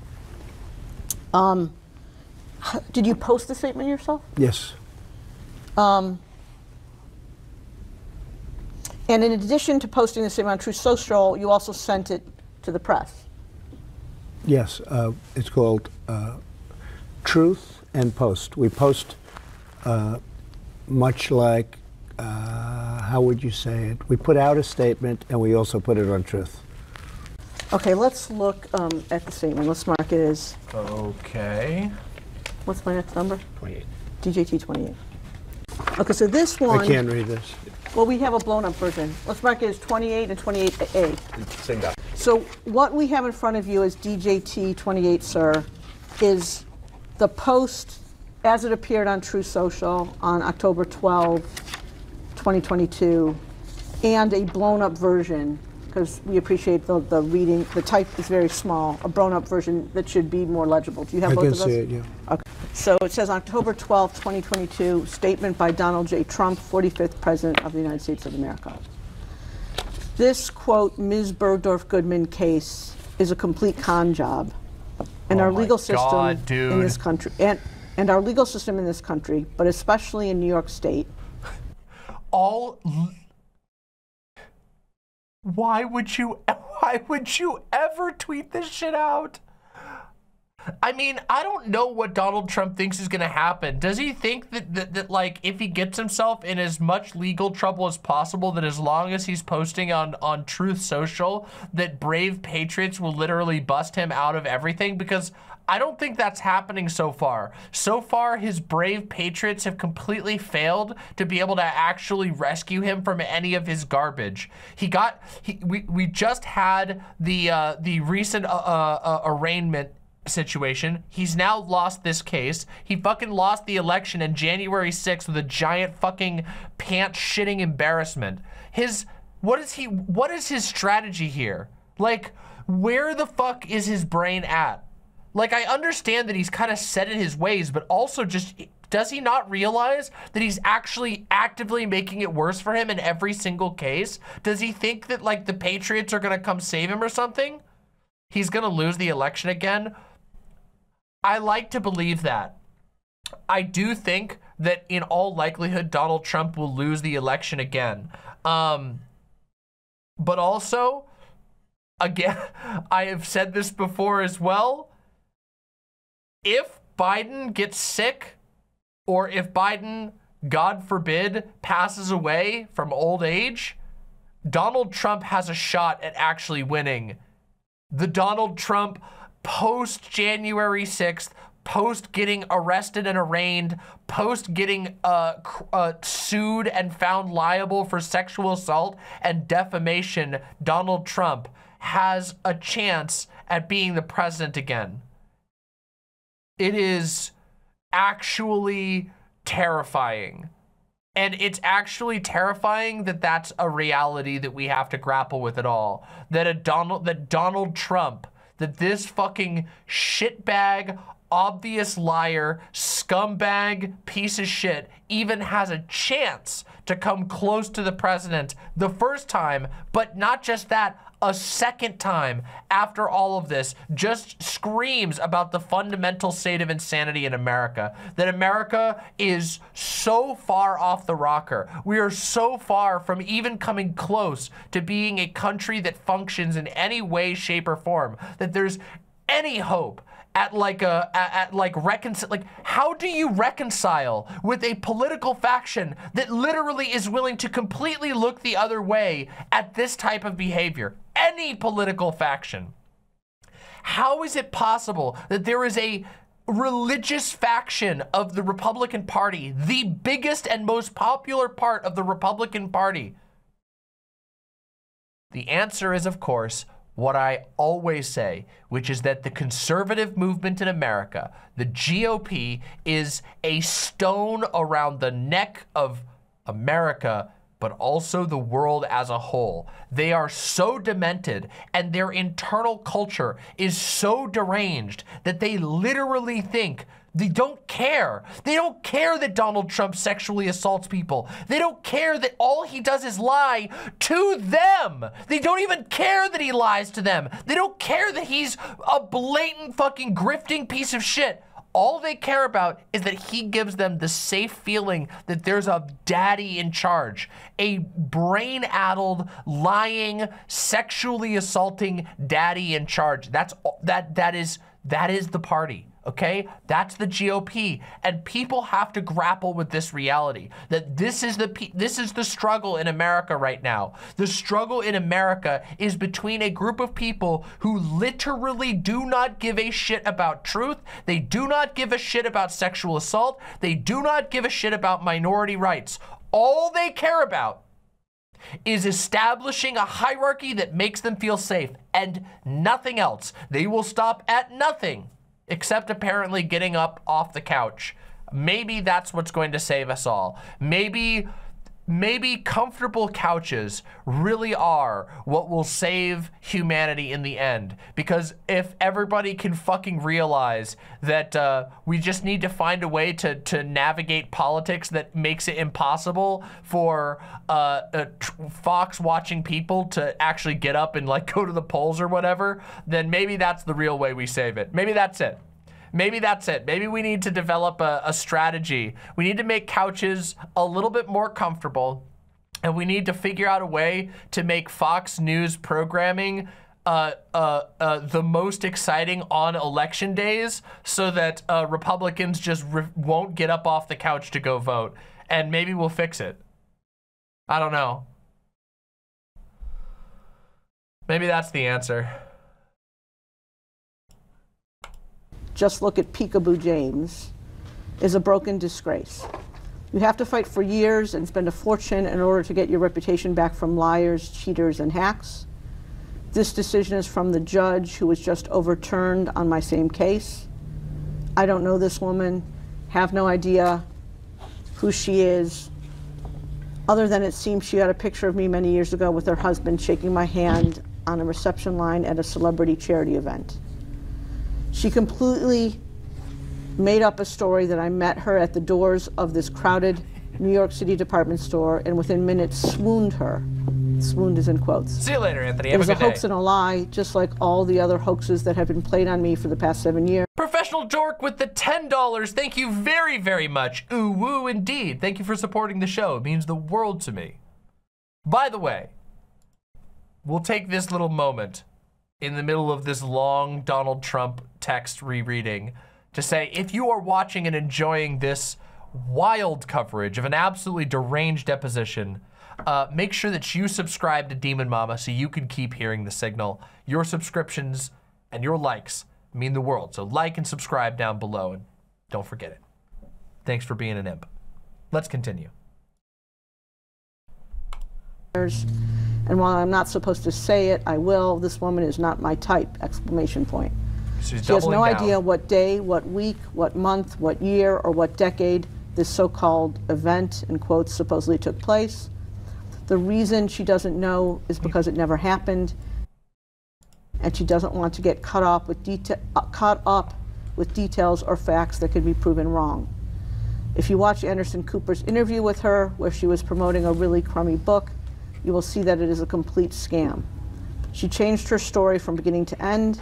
Did you post the statement yourself? Yes. And in addition to posting the statement on Truth Social, you also sent it to the press. Yes. Uh, it's called uh, Truth and Post. We post uh, much like, uh, how would you say it? We put out a statement and we also put it on Truth. Okay, let's look um, at the statement. Let's mark it as, Okay. what's my next number? 28. DJT 28. Okay, so this one. I one, can't read this. well, we have a blown up version. Let's mark it as 28 and 28A. Same guy. So what we have in front of you is DJT 28, sir, is the post as it appeared on Truth Social on October 12, 2022, and a blown up version, because we appreciate the, the reading, the type is very small, a blown up version that should be more legible. Do you have I both can of those? see it, yeah. Okay. So it says October 12, 2022, statement by Donald J. Trump, 45th President of the United States of America. This quote, Ms. Bergdorf Goodman case is a complete con job. And Oh our legal system God, in this country, and, and our legal system in this country, but especially in New York State, all why would you *laughs* Why would you ever tweet this shit out? I mean, I don't know what Donald Trump thinks is going to happen. Does he think that, that, that, like, if he gets himself in as much legal trouble as possible, that as long as he's posting on, on Truth Social, that brave patriots will literally bust him out of everything? Because I don't think that's happening so far. So far, his brave patriots have completely failed to be able to actually rescue him from any of his garbage. He got, he, we, we just had the, uh, the recent uh, uh, arraignment situation. He's now lost this case. He fucking lost the election in January 6th with a giant fucking pants shitting embarrassment. His, what is he, what is his strategy here? Like, where the fuck is his brain at? Like, I understand that he's kind of set in his ways, but also just, does he not realize that he's actually actively making it worse for him in every single case? Does he think that, like, the Patriots are gonna come save him or something? He's gonna lose the election again? I like to believe that. I do think that in all likelihood, Donald Trump will lose the election again. Um, but also, again, *laughs* I have said this before as well. If Biden gets sick or if Biden, God forbid, passes away from old age, Donald Trump has a shot at actually winning. The Donald Trump post January 6th, post getting arrested and arraigned, post getting uh, uh, sued and found liable for sexual assault and defamation, Donald Trump has a chance at being the president again. It is actually terrifying. And it's actually terrifying that that's a reality that we have to grapple with at all. That a Donald that Donald Trump that this fucking shitbag, obvious liar, scumbag, piece of shit even has a chance to come close to the president the first time, but not just that, a second time after all of this just screams about the fundamental state of insanity in America. That America is so far off the rocker. We are so far from even coming close to being a country that functions in any way, shape, or form. That there's any hope at like a at, like reconcile like how do you reconcile with a political faction that literally is willing to completely look the other way at this type of behavior any political faction how is it possible that there is a religious faction of the Republican Party, the biggest and most popular part of the Republican Party? The answer is, of course, what I always say, which is that the conservative movement in America, the GOP, is a stone around the neck of America but also the world as a whole. They are so demented and their internal culture is so deranged that they literally think they don't care. They don't care that Donald Trump sexually assaults people. They don't care that all he does is lie to them. They don't even care that he lies to them. They don't care that he's a blatant fucking grifting piece of shit. All they care about is that he gives them the safe feeling that there's a daddy in charge, a brain-addled, lying, sexually assaulting daddy in charge. That's that that is that is the party okay? That's the GOP. And people have to grapple with this reality that this is the this is the struggle in America right now. The struggle in America is between a group of people who literally do not give a shit about truth. They do not give a shit about sexual assault. They do not give a shit about minority rights. All they care about is establishing a hierarchy that makes them feel safe and nothing else. They will stop at nothing except apparently getting up off the couch. Maybe that's what's going to save us all. Maybe maybe comfortable couches really are what will save humanity in the end. Because if everybody can fucking realize that uh, we just need to find a way to, to navigate politics that makes it impossible for uh, uh, Fox watching people to actually get up and like *laughs* go to the polls or whatever, then maybe that's the real way we save it. Maybe that's it. Maybe that's it. Maybe we need to develop a, a strategy. We need to make couches a little bit more comfortable and we need to figure out a way to make Fox News programming uh, uh, uh, the most exciting on election days so that uh, Republicans just won't get up off the couch to go vote. And maybe we'll fix it. I don't know. Maybe that's the answer. Just look at Peekaboo James is a broken disgrace. You have to fight for years and spend a fortune in order to get your reputation back from liars, cheaters, and hacks. This decision is from the judge who was just overturned on my same case. I don't know this woman, have no idea who she is, other than it seems she had a picture of me many years ago with her husband shaking my hand on a reception line at a celebrity charity event. She completely made up a story that I met her at the doors of this crowded New York City department store and within minutes swooned her. Swooned is in quotes. See you later, Anthony. Have it was a, a hoax day. and a lie, just like all the other hoaxes that have been played on me for the past seven years. Professional Dork with the $10. Thank you very, very much. Ooh, woo, indeed. Thank you for supporting the show. It means the world to me. By the way, we'll take this little moment in the middle of this long Donald Trump text rereading to say if you are watching and enjoying this wild coverage of an absolutely deranged deposition, uh, make sure that you subscribe to Demon Mama so you can keep hearing the signal. Your subscriptions and your likes mean the world. So like and subscribe down below and don't forget it. Thanks for being an imp. Let's continue. And while I'm not supposed to say it, I will. This woman is not my type! Exclamation point. She's she has no down. idea what day, what week, what month, what year, or what decade this so-called event, in quotes, supposedly took place. The reason she doesn't know is because it never happened, and she doesn't want to get cut off with uh, caught up with details or facts that could be proven wrong. If you watch Anderson Cooper's interview with her, where she was promoting a really crummy book, you will see that it is a complete scam. She changed her story from beginning to end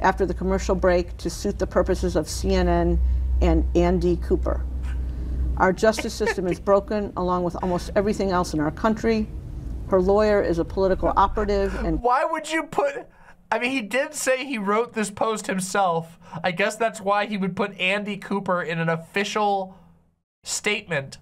after the commercial break to suit the purposes of CNN and Andy Cooper. Our justice *laughs* system is broken along with almost everything else in our country. Her lawyer is a political operative and Why would you put I mean, he did say he wrote this post himself. I guess that's why he would put Andy Cooper in an official statement.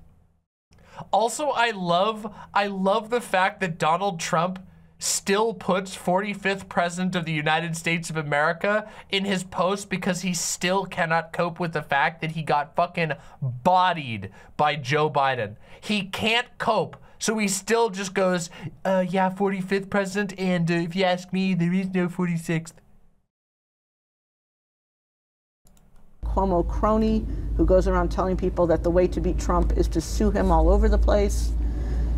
Also, I love I love the fact that Donald Trump still puts 45th president of the United States of America in his post because he still cannot cope with the fact that he got fucking bodied by Joe Biden. He can't cope. So he still just goes, uh, yeah, 45th president, and uh, if you ask me, there is no 46th. Cuomo crony who goes around telling people that the way to beat Trump is to sue him all over the place.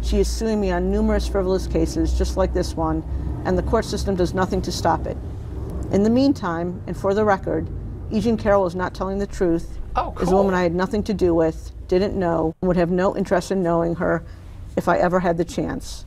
She is suing me on numerous frivolous cases, just like this one, and the court system does nothing to stop it. In the meantime, and for the record, E. Jean Carroll is not telling the truth. Oh, cool. Is a woman I had nothing to do with, didn't know, would have no interest in knowing her if I ever had the chance.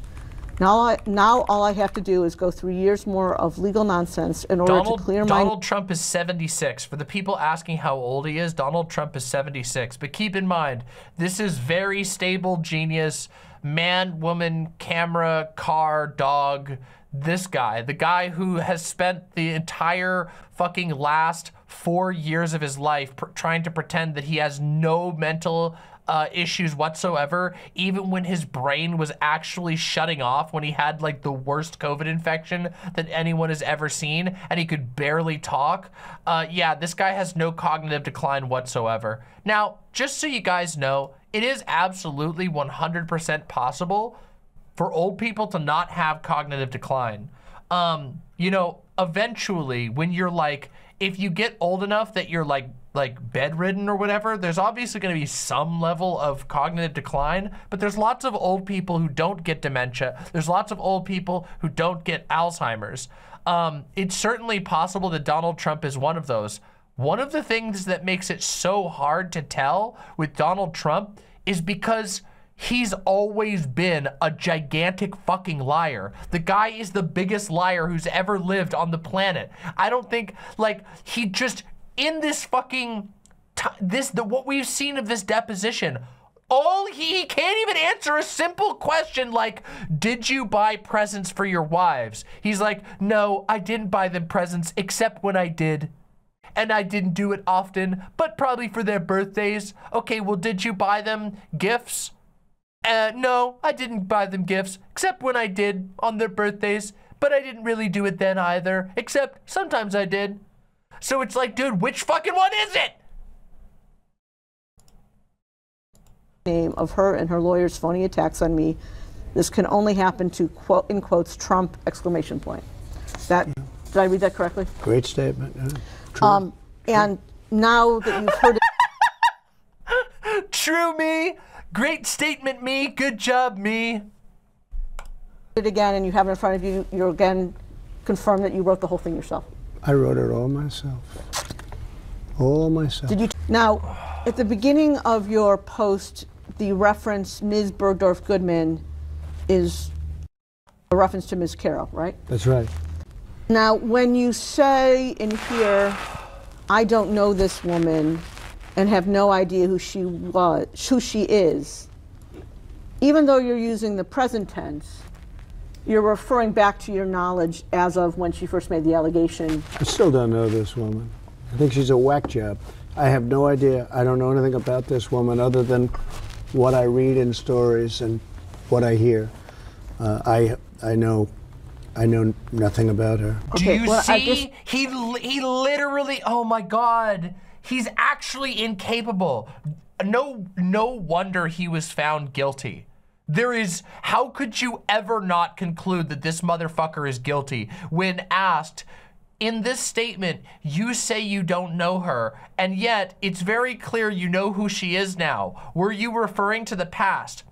Now, I, now all I have to do is go through years more of legal nonsense in order Donald, to clear my Donald Trump is 76. For the people asking how old he is, Donald Trump is 76. But keep in mind, this is very stable genius, man, woman, camera, car, dog, this guy, the guy who has spent the entire fucking last four years of his life trying to pretend that he has no mental uh, issues whatsoever, even when his brain was actually shutting off when he had like the worst COVID infection that anyone has ever seen and he could barely talk. Uh, yeah, this guy has no cognitive decline whatsoever. Now, just so you guys know, it is absolutely 100% possible for old people to not have cognitive decline. Um, you know, eventually when you're like, if you get old enough that you're like like bedridden or whatever, there's obviously going to be some level of cognitive decline, but there's lots of old people who don't get dementia. There's lots of old people who don't get Alzheimer's. Um, it's certainly possible that Donald Trump is one of those. One of the things that makes it so hard to tell with Donald Trump is because he's always been a gigantic fucking liar. The guy is the biggest liar who's ever lived on the planet. I don't think, like, he just in this fucking this the what we've seen of this deposition All he, he can't even answer a simple question like, did you buy presents for your wives? He's like, no, I didn't buy them presents except when I did. And I didn't do it often, but probably for their birthdays. Okay, well, did you buy them gifts? Uh, no, I didn't buy them gifts, except when I did on their birthdays. But I didn't really do it then either, except sometimes I did. So it's like, dude, which fucking one is it? name of her and her lawyer's phony attacks on me. This can only happen to quote in quotes Trump exclamation point. That did I read that correctly? Great statement. uh, true. Um, and now that you've heard it, *laughs* True me. Great statement me. Good job me. it again and you have it in front of you, you're again confirmed that you wrote the whole thing yourself. I wrote it all myself. All myself. Did you now at the beginning of your post the reference Ms. Bergdorf Goodman is a reference to Ms. Carroll, right? That's right. Now, when you say in here, I don't know this woman and have no idea who she was, who she is, even though you're using the present tense, you're referring back to your knowledge as of when she first made the allegation. I still don't know this woman. I think she's a whack job. I have no idea. I don't know anything about this woman other than what I read in stories and what I hear. Uh, I I know I know nothing about her. Do you well, see? just- he he literally. Oh my god. He's actually incapable. No no wonder he was found guilty. There is how could you ever not conclude that this motherfucker is guilty when asked in this statement, you say you don't know her, and yet it's very clear you know who she is now. Were you referring to the past?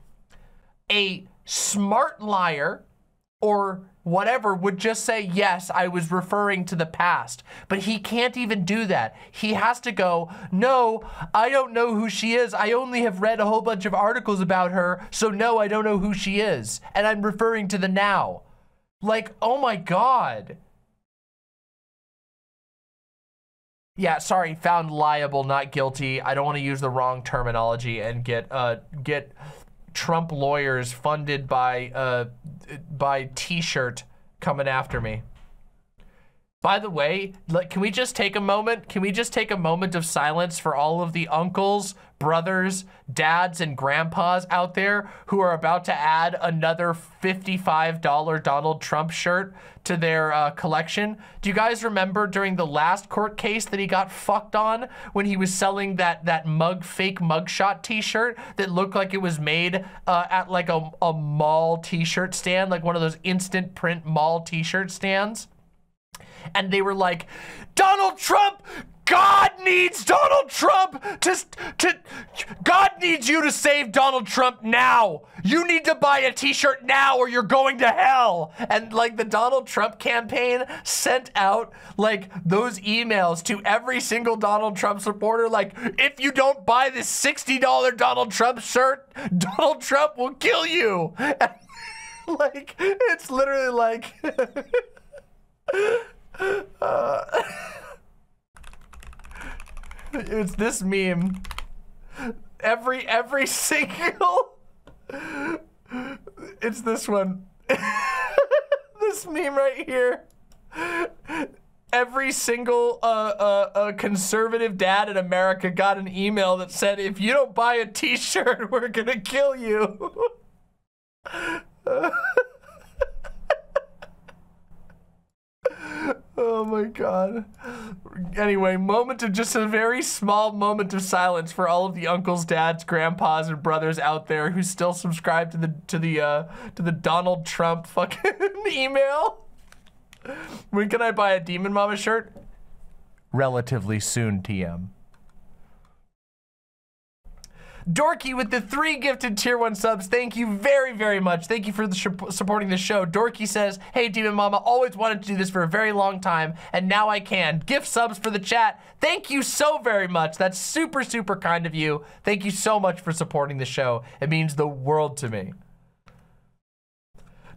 A smart liar or whatever would just say, yes, I was referring to the past. But he can't even do that. He has to go, no, I don't know who she is. I only have read a whole bunch of articles about her. So no, I don't know who she is. And I'm referring to the now. Like, oh my God. Yeah, sorry, found liable, not guilty. I don't want to use the wrong terminology and get uh get Trump lawyers funded by uh by T-shirt coming after me. By the way, like, can we just take a moment? Can we just take a moment of silence for all of the uncles, brothers, dads, and grandpas out there who are about to add another $55 Donald Trump shirt to their uh, collection? Do you guys remember during the last court case that he got fucked on when he was selling that that mug fake mugshot T-shirt that looked like it was made uh, at like a, a mall T-shirt stand, like one of those instant print mall T-shirt stands? And they were like, Donald Trump, God needs Donald Trump to, to, God needs you to save Donald Trump now. You need to buy a t-shirt now or you're going to hell. And like the Donald Trump campaign sent out like those emails to every single Donald Trump supporter. Like, if you don't buy this $60 Donald Trump shirt, *laughs* Donald Trump will kill you. *laughs* like, it's literally like, *laughs* *laughs* it's this meme. Every every *laughs* single It's this one. *laughs* this meme right here. Every single uh, uh, uh, conservative dad in America got an email that said, if you don't buy a t-shirt, we're gonna kill you. Oh my god. Anyway, moment of just a very small moment of silence for all of the uncles, dads, grandpas, and brothers out there who still subscribe to the to the uh to the Donald Trump *laughs* fucking email. When can I buy a Demon Mama shirt? Relatively soon, TM. Dorky with the three gifted tier one subs. Thank you very, very much. Thank you for the supporting the show. Dorky says, hey, Demon Mama, always wanted to do this for a very long time, and now I can. Gift subs for the chat. Thank you so very much. That's super, super kind of you. Thank you so much for supporting the show. It means the world to me.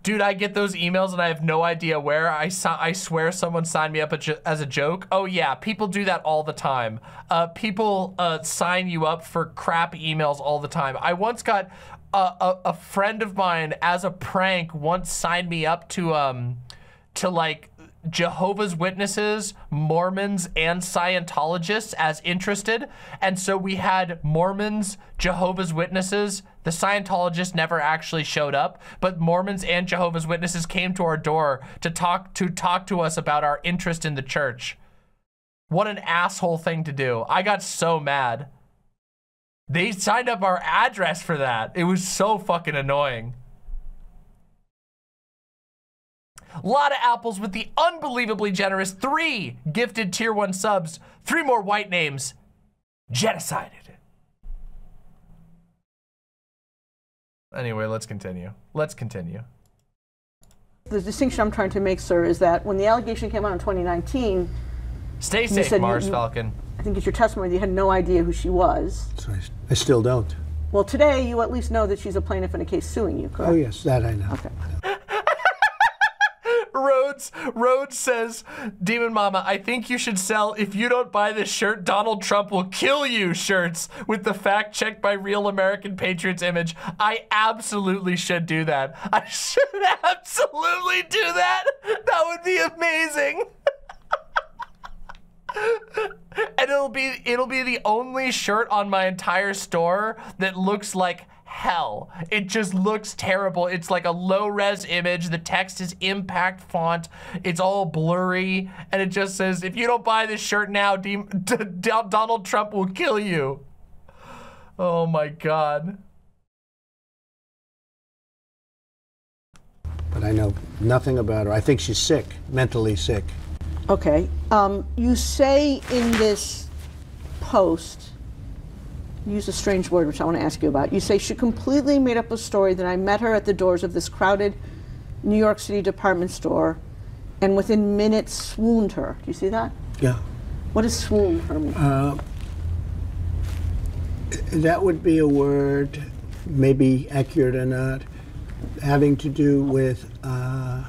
Dude, I get those emails and I have no idea where. I, I swear someone signed me up as a joke. Oh yeah, people do that all the time. Uh, people uh, sign you up for crap emails all the time. I once got a, a, a friend of mine as a prank once signed me up to um to like Jehovah's Witnesses, Mormons, and Scientologists as interested. And so we had Mormons, Jehovah's Witnesses. The Scientologists never actually showed up, but Mormons and Jehovah's Witnesses came to our door to talk to talk to us about our interest in the church. What an asshole thing to do. I got so mad. They signed up our address for that. It was so fucking annoying. Lot of apples with the unbelievably generous three gifted tier one subs. Three more white names. Genocided. Anyway, let's continue. Let's continue. The distinction I'm trying to make, sir, is that when the allegation came out in 2019, stay safe, Mars you, Falcon. I think it's your testimony. that You had no idea who she was. I still don't. Well, today you at least know that she's a plaintiff in a case suing you, correct? Oh yes, that I know. Okay. Rhodes, Rhodes says, Demon Mama, I think you should sell, if you don't buy this shirt, Donald Trump will kill you shirts with the fact checked by Real American Patriots image. I absolutely should do that. *laughs* I should absolutely do that. That would be amazing. *laughs* and it'll be it'll be the only shirt on my entire store that looks like hell. It just looks terrible. It's like a low res image. The text is impact font. It's all blurry. And it just says, if you don't buy this shirt now, *laughs* Donald Trump will kill you. Oh my God. But I know nothing about her. I think she's sick, mentally sick. Okay. Um, you say in this post use a strange word, which I want to ask you about. You say she completely made up a story that I met her at the doors of this crowded New York City department store and within minutes swooned her. Do you see that? Yeah. What does swoon her mean? Uh, that would be a word, maybe accurate or not, having to do with uh,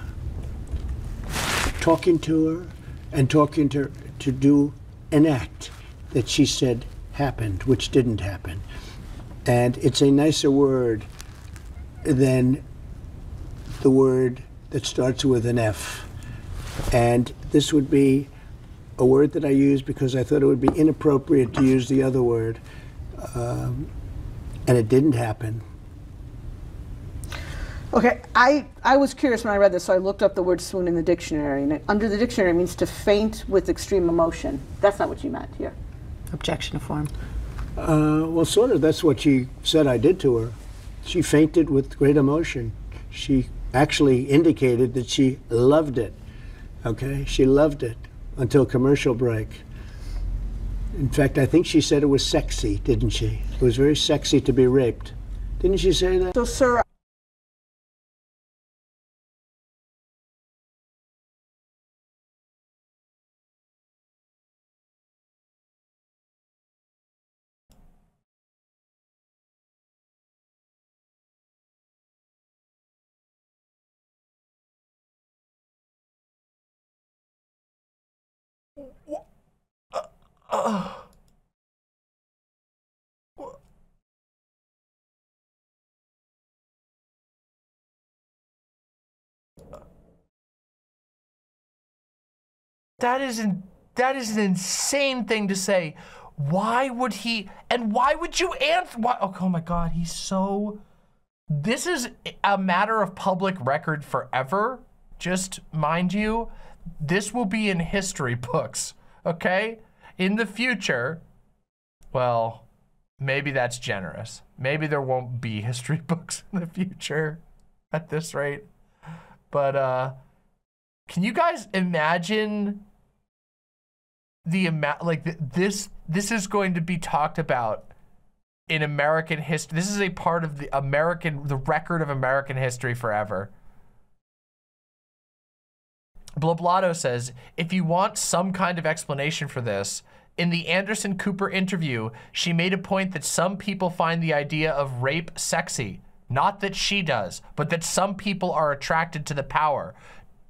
talking to her and talking to her to do an act that she said happened, which didn't happen. And it's a nicer word than the word that starts with an F. And this would be a word that I use because I thought it would be inappropriate to use the other word. Um, and it didn't happen. Okay, I, I was curious when I read this, so I looked up the word swoon in the dictionary. And it, under the dictionary, it means to faint with extreme emotion. That's not what you meant here. Objection to form. Uh, well, sort of. That's what she said I did to her. She fainted with great emotion. She actually indicated that she loved it. Okay? She loved it until commercial break. In fact, I think she said it was sexy, didn't she? It was very sexy to be raped. Didn't she say that? So, sir, That is an, that is an insane thing to say. Why would he? And why would you answer? Why, oh, oh my God, he's so. This is a matter of public record forever. Just mind you, this will be in history books. Okay, in the future. Well, maybe that's generous. Maybe there won't be history *laughs* books in the future at this rate. But uh, can you guys imagine the amount like th this this is going to be talked about in American history. This is a part of the American the record of American history forever. Blablato says, if you want some kind of explanation for this, in the Anderson Cooper interview, she made a point that some people find the idea of rape sexy. Not that she does, but that some people are attracted to the power.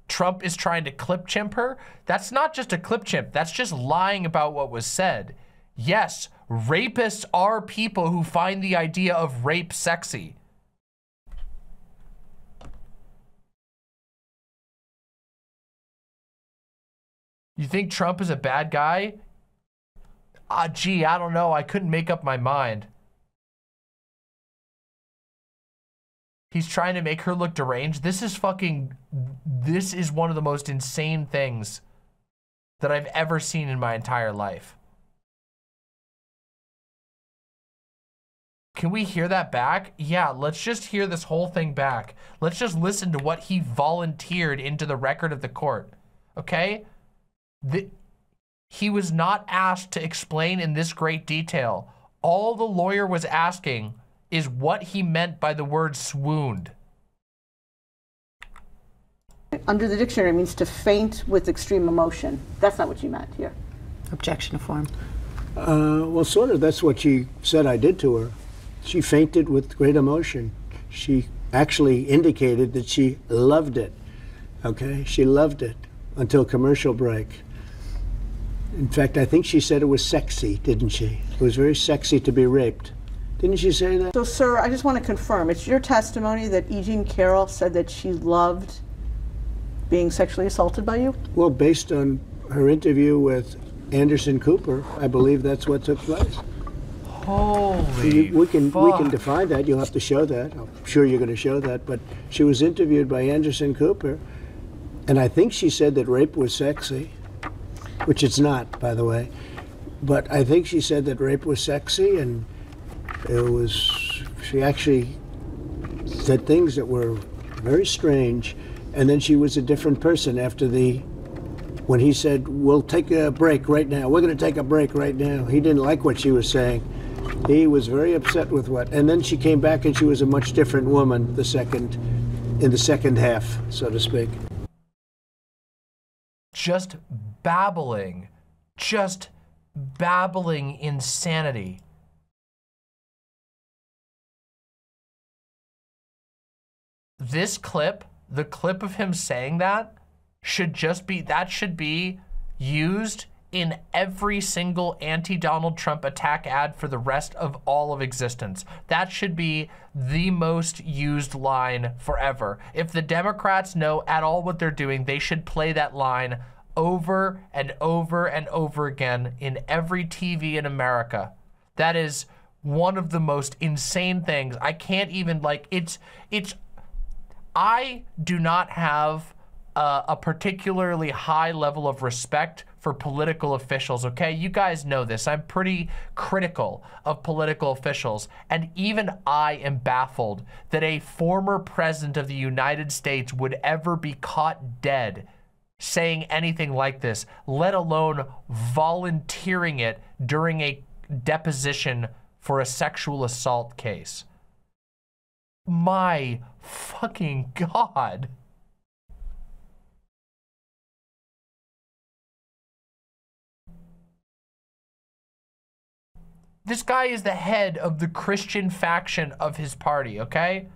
Trump is trying to clip chimp her. That's not just a clip chimp. That's just lying about what was said. Yes, rapists are people who find the idea of rape sexy. You think Trump is a bad guy? Ah, gee, I don't know. I couldn't make up my mind. He's trying to make her look deranged. This is fucking, this is one of the most insane things that I've ever seen in my entire life. Can we hear that back? Yeah, let's just hear this whole thing back. Let's just listen to what he volunteered into the record of the court. Okay? The, he was not asked to explain in this great detail. All the lawyer was asking is what he meant by the word swooned. Under the dictionary, it means to faint with extreme emotion. That's not what you meant here. Objection to form. Uh, well, sort of. That's what she said I did to her. She fainted with great emotion. She actually indicated that she loved it. Okay? She loved it until commercial break. In fact, I think she said it was sexy, didn't she? It was very sexy to be raped. Didn't she say that? So, sir, I just want to confirm it's your testimony that E. Jean Carroll said that she loved being sexually assaulted by you? Well, based on her interview with Anderson Cooper, I believe that's what took place. Holy You- we can we can define that. You'll have to show that. I'm sure you're going to show that. But she was interviewed by Anderson Cooper, and I think she said that rape was sexy, which it's not, by the way. But I think she said that rape was sexy, and it was. She actually said things that were very strange, and then she was a different person after the. When he said, "We'll take a break right now," we're going to take a break right now. He didn't like what she was saying. He was very upset with what, and then she came back and she was a much different woman. The second, in the second half, so to speak. just babbling, just babbling insanity. This clip, the clip of him saying that, should just be, that should be used in every single anti-Donald Trump attack ad for the rest of all of existence. That should be the most used line forever. If the Democrats know at all what they're doing, they should play that line over and over and over again in every TV in America. That is one of the most insane things. I can't even like it's it's I do not have a particularly high level of respect for political officials, okay? You guys know this. I'm pretty critical of political officials. And even I am baffled that a former president of the United States would ever be caught dead saying anything like this, let alone volunteering it during a deposition for a sexual assault case. My fucking God. This guy is the head of the Christian faction of his party, okay?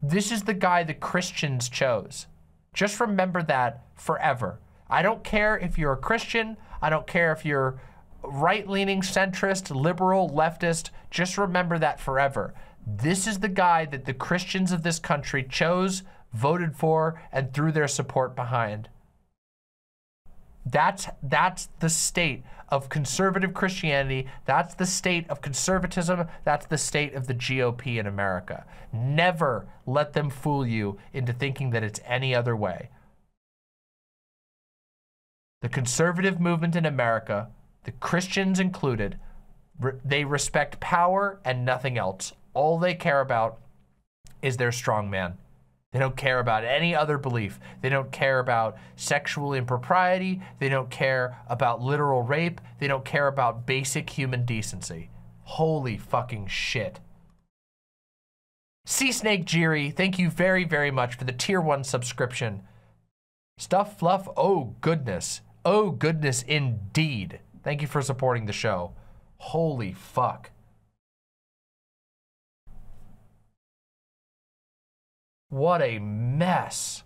This is the guy the Christians chose. Just remember that forever. I don't care if you're a Christian. I don't care if you're right-leaning, centrist, liberal, leftist. Just remember that forever. This is the guy that the Christians of this country chose, voted for, and threw their support behind. That's that's the state of conservative Christianity. That's the state of conservatism. That's the state of the GOP in America. Never let them fool you into thinking that it's any other way. The conservative movement in America, the Christians included, re- they respect power and nothing else. All they care about is their strong man. They don't care about any other belief. They don't care about sexual impropriety. They don't care about literal rape. They don't care about basic human decency. Holy fucking shit. Sea Snake Jiri, thank you very, very much for the tier one subscription. Stuff Fluff, oh goodness. Oh goodness indeed. Thank you for supporting the show. Holy fuck. What a mess.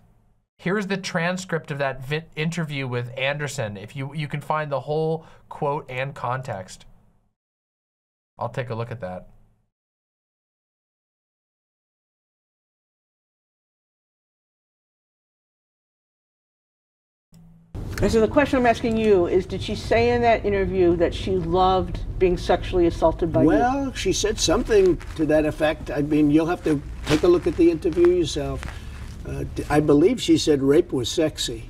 Here's the transcript of that vi- interview with Anderson. If you you can find the whole quote and context. I'll take a look at that. And so the question I'm asking you is, did she say in that interview that she loved being sexually assaulted by you? Well, she said something to that effect. I mean, you'll have to take a look at the interview yourself. Uh, I believe she said rape was sexy.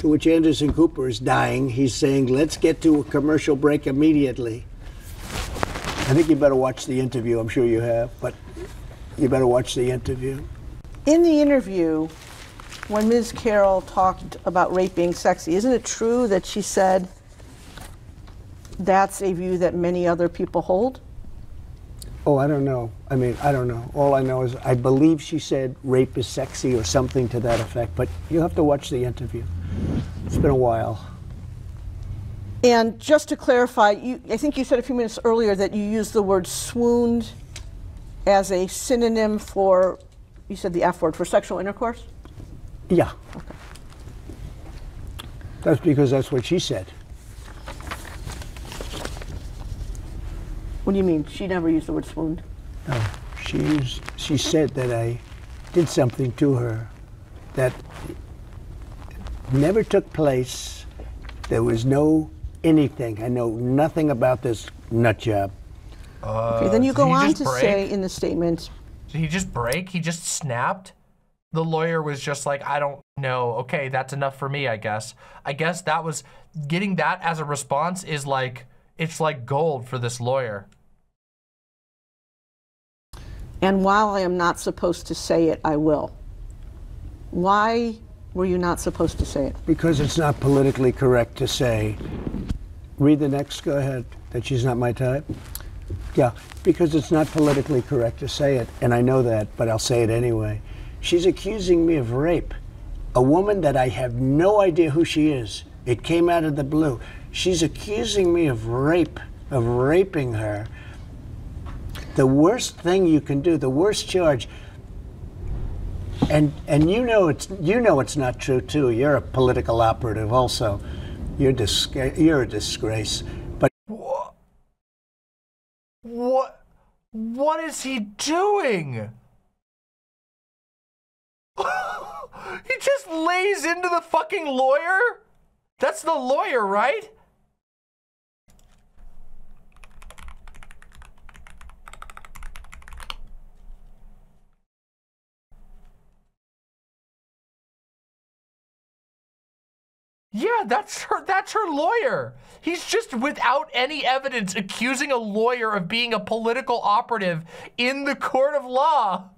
To which Anderson Cooper is dying. He's saying, let's get to a commercial break immediately. I think you better watch the interview. I'm sure you have, but you better watch the interview. In the interview, when Ms. Carroll talked about rape being sexy, isn't it true that she said that's a view that many other people hold? Oh, I don't know. I mean, I don't know. All I know is I believe she said rape is sexy or something to that effect, but you'll have to watch the interview. It's been a while. And just to clarify, you, I think you said a few minutes earlier that you used the word swooned as a synonym for, you said the F word, for sexual intercourse? Yeah. Okay. That's because that's what she said. What do you mean? She never used the word swooned. No, she used, she said that I did something to her that never took place. There was no anything. I know nothing about this nut job. Uh, okay, then you go on to break? say in the statement, Did he just break? He just snapped? The lawyer was just like, I don't know. Okay, that's enough for me, I guess. I guess that was getting that as a response is like, it's like gold for this lawyer. and while I am not supposed to say it, I will. Why were you not supposed to say it? Because it's not politically correct to say, read the next, go ahead, that she's not my type. Yeah, because it's not politically correct to say it, and I know that, but I'll say it anyway. She's accusing me of rape. A woman that I have no idea who she is. It came out of the blue. She's accusing me of rape, of raping her. The worst thing you can do, the worst charge, and and you know it's you know it's not true too. You're a political operative also. You're disgra- you're a disgrace. But? What? What is he doing? *laughs* he just lays into the fucking lawyer? That's the lawyer, right? Yeah, that's her that's her lawyer. He's just without any evidence accusing a lawyer of being a political operative in the court of law.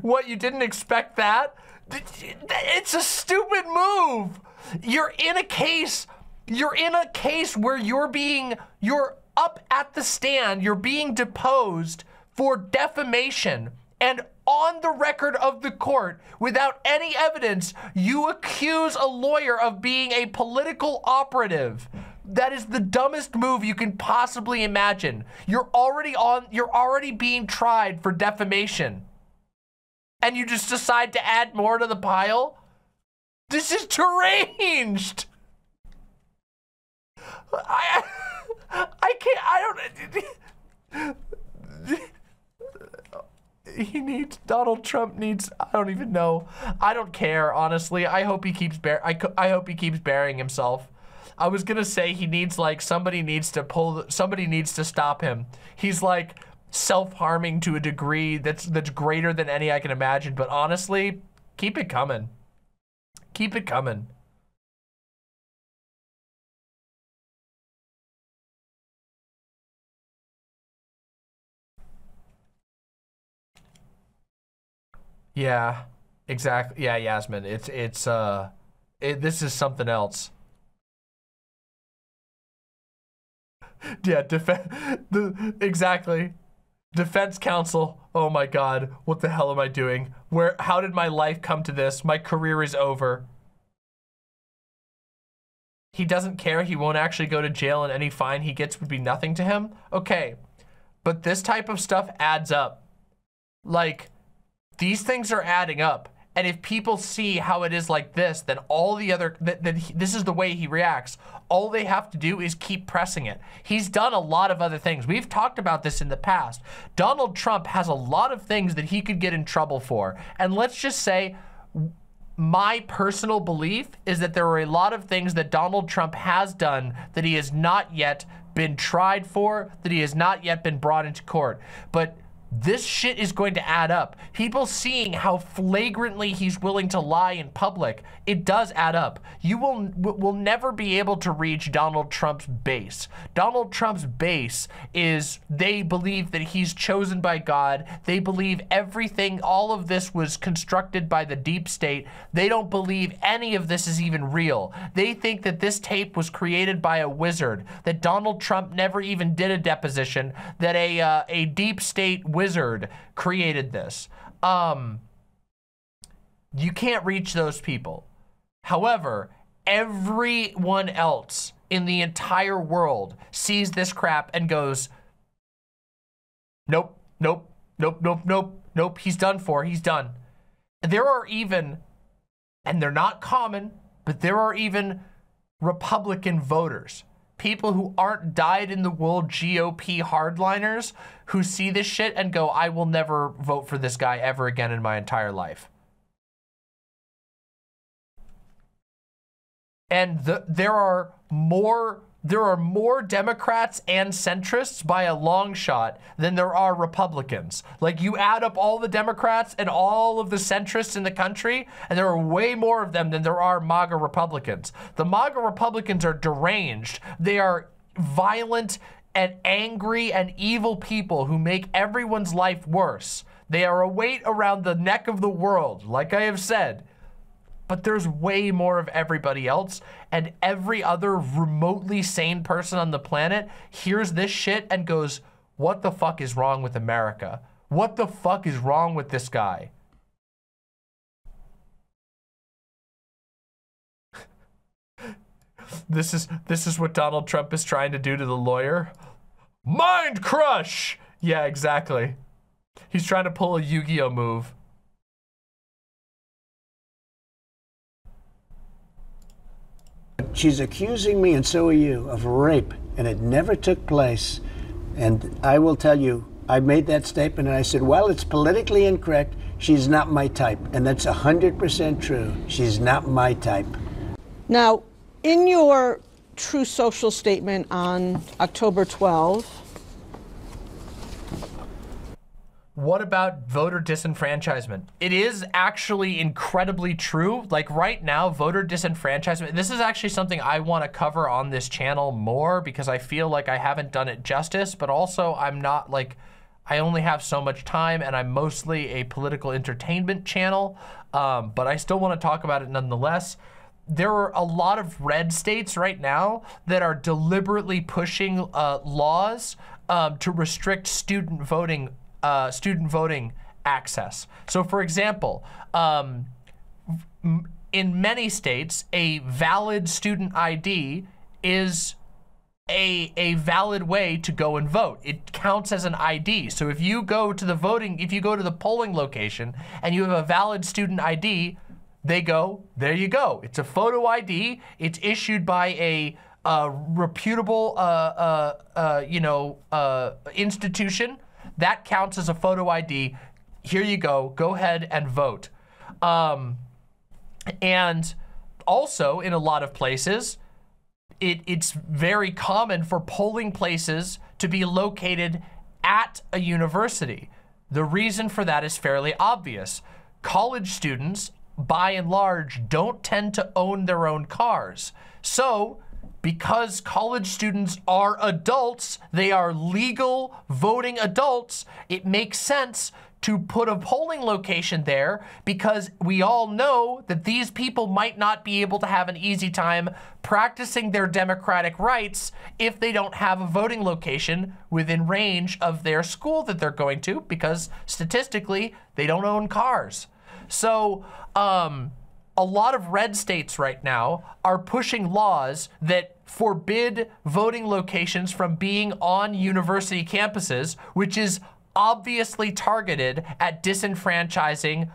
What, you didn't expect that? It's a stupid move. You're in a case, you're in a case where you're being you're up at the stand, you're being deposed for defamation and on the record of the court, without any evidence, you accuse a lawyer of being a political operative. That is the dumbest move you can possibly imagine. You're already on, you're already being tried for defamation. And you just decide to add more to the pile? This is deranged. I, I can't, I don't, he needs Donald Trump needs I don't even know. I don't care honestly. I hope he keeps bear I, I hope he keeps burying himself. I was to say he needs like somebody needs to pull somebody needs to stop him. He's like self-harming to a degree that's that's greater than any I can imagine, but honestly, keep it coming. Keep it coming. Yeah, exactly. Yeah, Yasmin. It's it's uh, it, this is something else. *laughs* Yeah, defense. *laughs* The exactly. Defense counsel. Oh my God, what the hell am I doing? Where? How did my life come to this? My career is over. He doesn't care. He won't actually go to jail, and any fine he gets would be nothing to him. Okay, but this type of stuff adds up. Like these things are adding up. And if people see how it is like this, then all the other, that, that he, this is the way he reacts. All they have to do is keep pressing it. He's done a lot of other things. We've talked about this in the past. Donald Trump has a lot of things that he could get in trouble for. And let's just say, my personal belief is that there are a lot of things that Donald Trump has done that he has not yet been tried for, that he has not yet been brought into court. But this shit is going to add up. People seeing how flagrantly he's willing to lie in public, it does add up. You will will never be able to reach Donald Trump's base. Donald Trump's base is they believe that he's chosen by God. They believe everything, all of this was constructed by the deep state. They don't believe any of this is even real. They think that this tape was created by a wizard, that Donald Trump never even did a deposition, that a, uh, a deep state wizard created this. Um, you can't reach those people. However, everyone else in the entire world sees this crap and goes, nope, nope, nope, nope, nope, nope, he's done for, he's done. There are even, and they're not common, but there are even Republican voters people who aren't dyed in the wool GOP hardliners who see this shit and go, I will never vote for this guy ever again in my entire life. And the, there are more there are more Democrats and centrists by a long shot than there are Republicans. Like you add up all the Democrats and all of the centrists in the country, and there are way more of them than there are MAGA Republicans. The MAGA Republicans are deranged. They are violent and angry and evil people who make everyone's life worse. They are a weight around the neck of the world, like I have said but there's way more of everybody else and every other remotely sane person on the planet hears this shit and goes, what the fuck is wrong with America? What the fuck is wrong with this guy? *laughs* this is this is what Donald Trump is trying to do to the lawyer. Mind crush! Yeah, exactly. He's trying to pull a Yu-Gi-Oh move. She's accusing me, and so are you, of rape, and it never took place. And I will tell you, I made that statement, and I said, well, it's politically incorrect. She's not my type. And that's 100% true. She's not my type. Now, in your Truth Social statement on October 12, What about voter disenfranchisement? It is actually incredibly true. Like right now, voter disenfranchisement, this is actually something I want to cover on this channel more because I feel like I haven't done it justice, but also I'm not like, I only have so much time and I'm mostly a political entertainment channel, um, but I still want to talk about it nonetheless there are a lot of red states right now that are deliberately pushing uh, laws um, to restrict student voting uh, student voting access. So for example, um, in many states, a valid student ID is a, a valid way to go and vote. It counts as an ID. So if you go to the voting, if you go to the polling location and you have a valid student ID, they go, there you go. It's a photo ID. It's issued by a reputable, uh, uh, uh you know, uh, institution that counts as a photo ID. Here you go. Go ahead and vote. Um, and also, in a lot of places, it, it's very common for polling places to be located at a university. The reason for that is fairly obvious. College students, by and large, don't tend to own their own cars. So because college students are adults, they are legal voting adults, it makes sense to put a polling location there because we all know that these people might not be able to have an easy time practicing their democratic rights if they don't have a voting location within range of their school that they're going to because statistically they don't own cars. So, um, a lot of red states right now are pushing laws that forbid voting locations from being on university campuses, which is obviously targeted at disenfranchising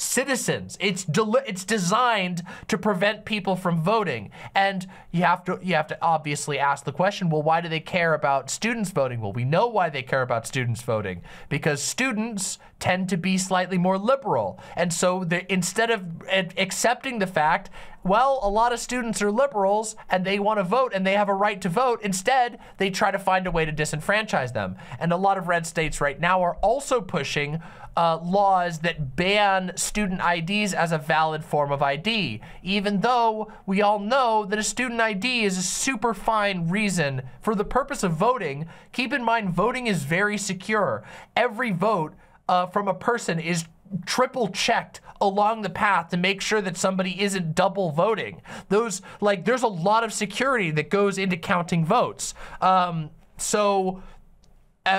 citizens. It's it's designed to prevent people from voting. And you have to you have to obviously ask the question, well, why do they care about students voting? Well, we know why they care about students voting because students tend to be slightly more liberal. And so instead of accepting the fact, well, a lot of students are liberals and they want to vote and they have a right to vote, instead, they try to find a way to disenfranchise them. And a lot of red states right now are also pushing uh, laws that ban student IDs as a valid form of ID, even though we all know that a student ID is a super fine reason for the purpose of voting. Keep in mind, voting is very secure. Every vote uh, from a person is triple checked along the path to make sure that somebody isn't double voting. Those, like, there's a lot of security that goes into counting votes. Um, so a,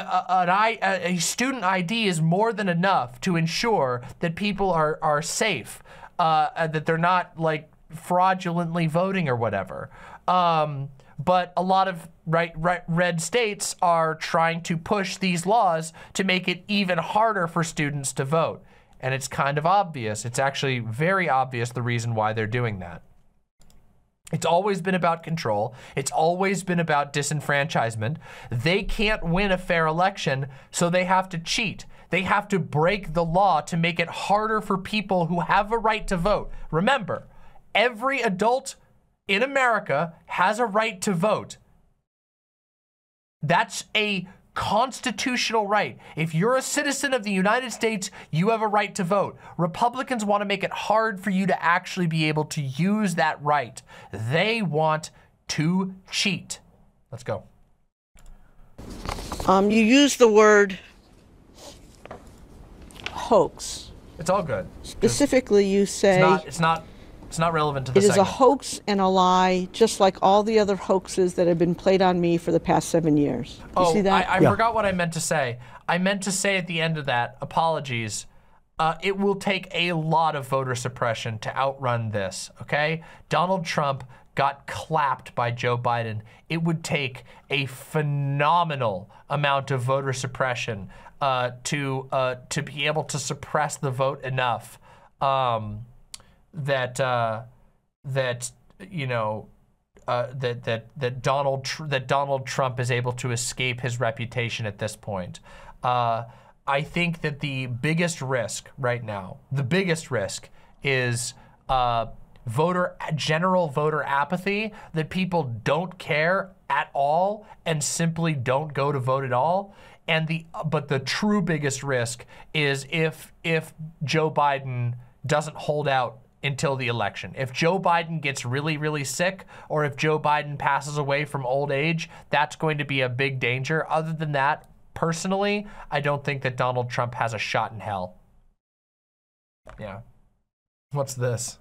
a, a, student ID is more than enough to ensure that people are, are safe, uh, that they're not like fraudulently voting or whatever. Um, but a lot of right, right, red states are trying to push these laws to make it even harder for students to vote. And it's kind of obvious. It's actually very obvious the reason why they're doing that. It's always been about control. It's always been about disenfranchisement. They can't win a fair election, so they have to cheat. They have to break the law to make it harder for people who have a right to vote. Remember, every adult in America has a right to vote. That's a constitutional right. If you're a citizen of the United States, you have a right to vote. Republicans want to make it hard for you to actually be able to use that right. They want to cheat. Let's go. Um, you use the word hoax. It's all good. Specifically, you say it's not, it's not it's not relevant to the It is segment. a hoax and a lie, just like all the other hoaxes that have been played on me for the past seven years. You oh, see that? I, I Yeah. forgot what I meant to say. I meant to say at the end of that, apologies. Uh, it will take a lot of voter suppression to outrun this, okay? Donald Trump got clapped by Joe Biden. It would take a phenomenal amount of voter suppression uh, to uh, to be able to suppress the vote enough um, that uh, that you know uh, that that that Donald Tr that Donald Trump is able to escape his reputation at this point. Uh, I think that the biggest risk right now, the biggest risk, is uh, voter general voter apathy that people don't care at all and simply don't go to vote at all. And the but the true biggest risk is if if Joe Biden doesn't hold out until the election. If Joe Biden gets really, really sick, or if Joe Biden passes away from old age, that's going to be a big danger. Other than that, personally, I don't think that Donald Trump has a shot in hell. Yeah. What's this?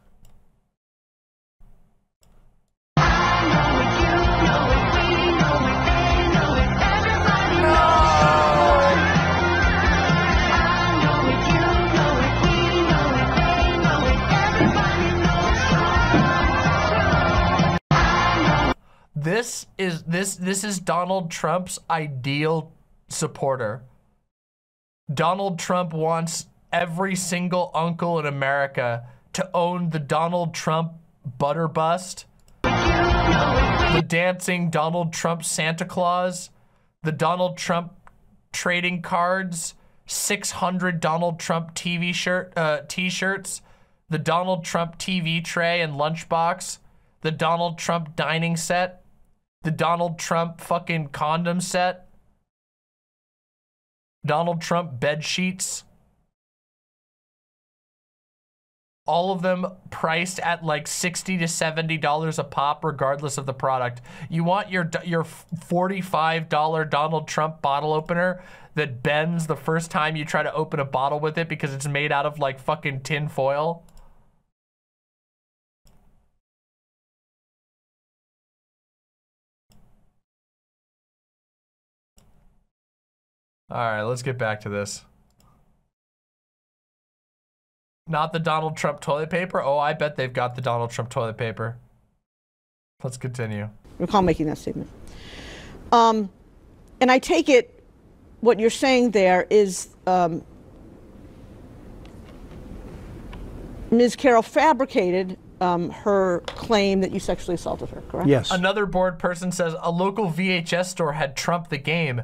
This is this this is Donald Trump's ideal supporter. Donald Trump wants every single uncle in America to own the Donald Trump butter bust, the dancing Donald Trump Santa Claus, the Donald Trump trading cards, 600 Donald Trump TV shirt uh, t-shirts, the Donald Trump TV tray and lunchbox, the Donald Trump dining set, the Donald Trump fucking condom set, Donald Trump bed sheets, all of them priced at like 60 to 70 dollars a pop regardless of the product. You want your your 45 dollar donald trump bottle opener that bends the first time you try to open a bottle with it because it's made out of like fucking tin foil All right, let's get back to this. Not the Donald Trump toilet paper? Oh, I bet they've got the Donald Trump toilet paper. Let's continue. recall making that statement. Um, and I take it what you're saying there is um, Ms. Carroll fabricated um, her claim that you sexually assaulted her, correct? Yes. Another board person says a local VHS store had Trump the game.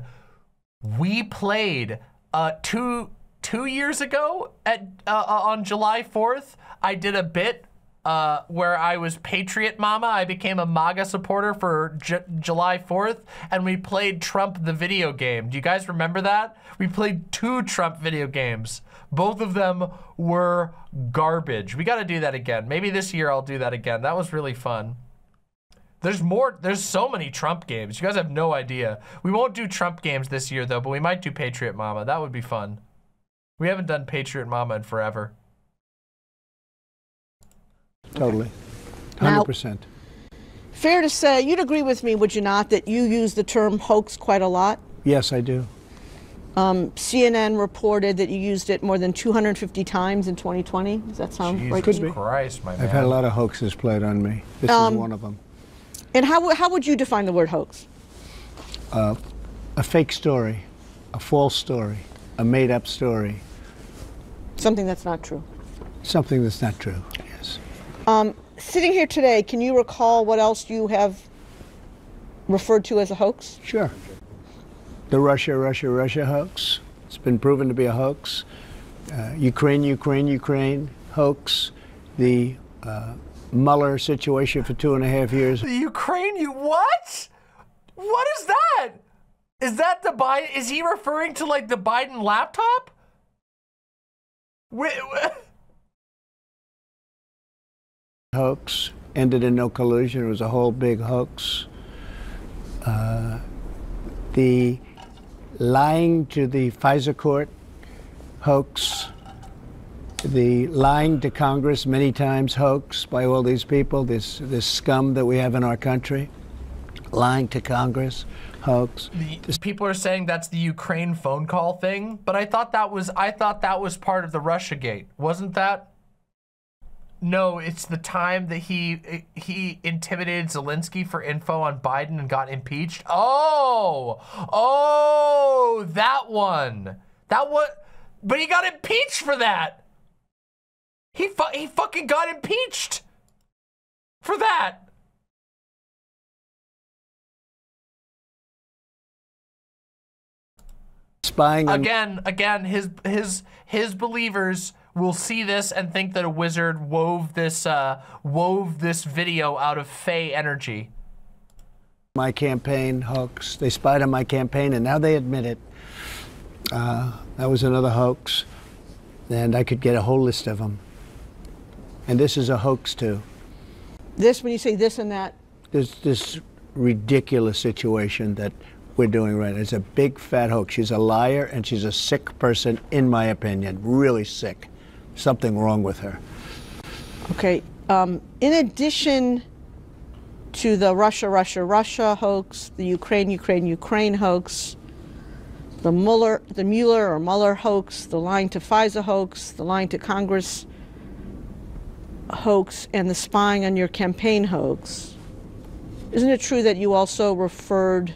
We played uh, two two years ago at uh, uh, on July 4th. I did a bit uh, where I was Patriot Mama. I became a MAGA supporter for J July 4th, and we played Trump the video game. Do you guys remember that? We played two Trump video games. Both of them were garbage. We got to do that again. Maybe this year I'll do that again. That was really fun. There's more, there's so many Trump games. You guys have no idea. We won't do Trump games this year though, but we might do Patriot Mama. That would be fun. We haven't done Patriot Mama in forever. Totally. 100%. Fair to say, you'd agree with me, would you not, that you use the term hoax quite a lot? Yes, I do. CNN reported that you used it more than 250 times in 2020. Does that sound Jesus right? to Could you? be. Christ, my man. I've had a lot of hoaxes played on me. This Um, is one of them. And how, how would you define the word hoax? A fake story, a false story, a made up story, Something that's not true. something that's not true. Yes. Sitting here today, can you recall what else you have referred to as a hoax? Sure. The Russia, Russia, Russia hoax. It's been proven to be a hoax. Uh, Ukraine, Ukraine, Ukraine hoax. The uh, Mueller situation for two and a half years. The Ukraine, you what? What is that? Is that the Biden? Is he referring to like the Biden laptop? Wait, wait. hoax ended in no collusion. It was a whole big hoax. Uh, the lying to the FISA court hoax. The lying to Congress many times hoax by all these people, this, this scum that we have in our country. Lying to Congress hoax. The- people are saying that's the Ukraine phone call thing, but I thought that was I thought that was part of the Russia gate, wasn't that? No, it's the time that he he intimidated Zelensky for info on Biden and got impeached. Oh, oh, that one. That what? But he got impeached for that. He fu- he fucking got impeached for that. Spying again, again, his his his believers will see this and think that a wizard wove this uh, wove this video out of Fey energy. my campaign hoax. They spied on my campaign, and now they admit it. Uh, that was another hoax, and I could get a whole list of them. And this is a hoax too. This, when you say this and that, This this ridiculous situation that we're doing right. Now. It's a big fat hoax. She's a liar, and she's a sick person, in my opinion. Really sick. Something wrong with her. okay. Um, in addition to the Russia, Russia, Russia hoax, the Ukraine, Ukraine, Ukraine hoax, the Mueller, the Mueller or Mueller hoax, the lying to FISA hoax, the lying to Congress hoax, and the spying on your campaign hoax. Isn't it true that you also referred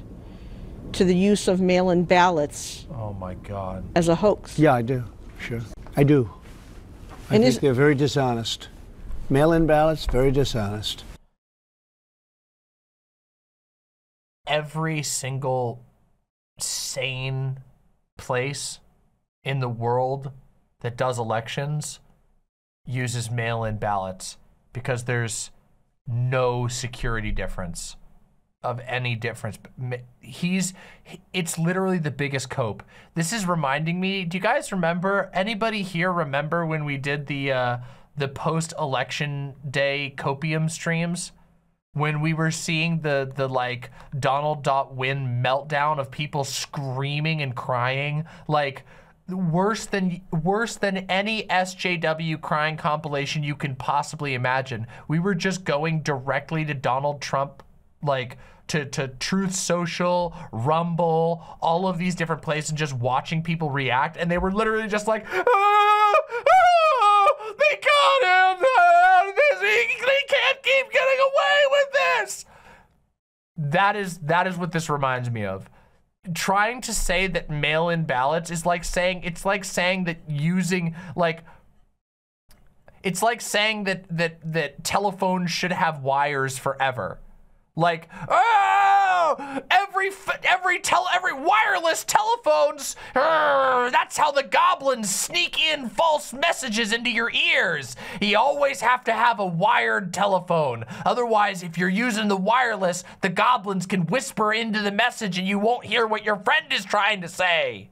to the use of mail-in ballots Oh my God. as a hoax? Yeah, I do. Sure, I do. I And think is- they're very dishonest. Mail-in ballots, very dishonest. Every single sane place in the world that does elections uses mail-in ballots because there's no security difference of any difference. He's it's literally the biggest cope. This is reminding me, do you guys remember anybody here remember when we did the uh the post-election day copium streams? when we were seeing the the like Donald dot win meltdown of people screaming and crying like worse than worse than any SJW crying compilation you can possibly imagine. We were just going directly to Donald Trump like to, to Truth Social, Rumble, all of these different places and just watching people react and they were literally just like ah, ah, they got him! Ah, this, he, he can't keep getting away with this! That is that is what this reminds me of trying to say that mail-in ballots is like saying it's like saying that using like it's like saying that that that telephones should have wires forever. Like, ah, every every tel every wireless telephones. "Arr, that's how the goblins sneak in false messages into your ears. You always have to have a wired telephone. Otherwise, if you're using the wireless, the goblins can whisper into the message and you won't hear what your friend is trying to say.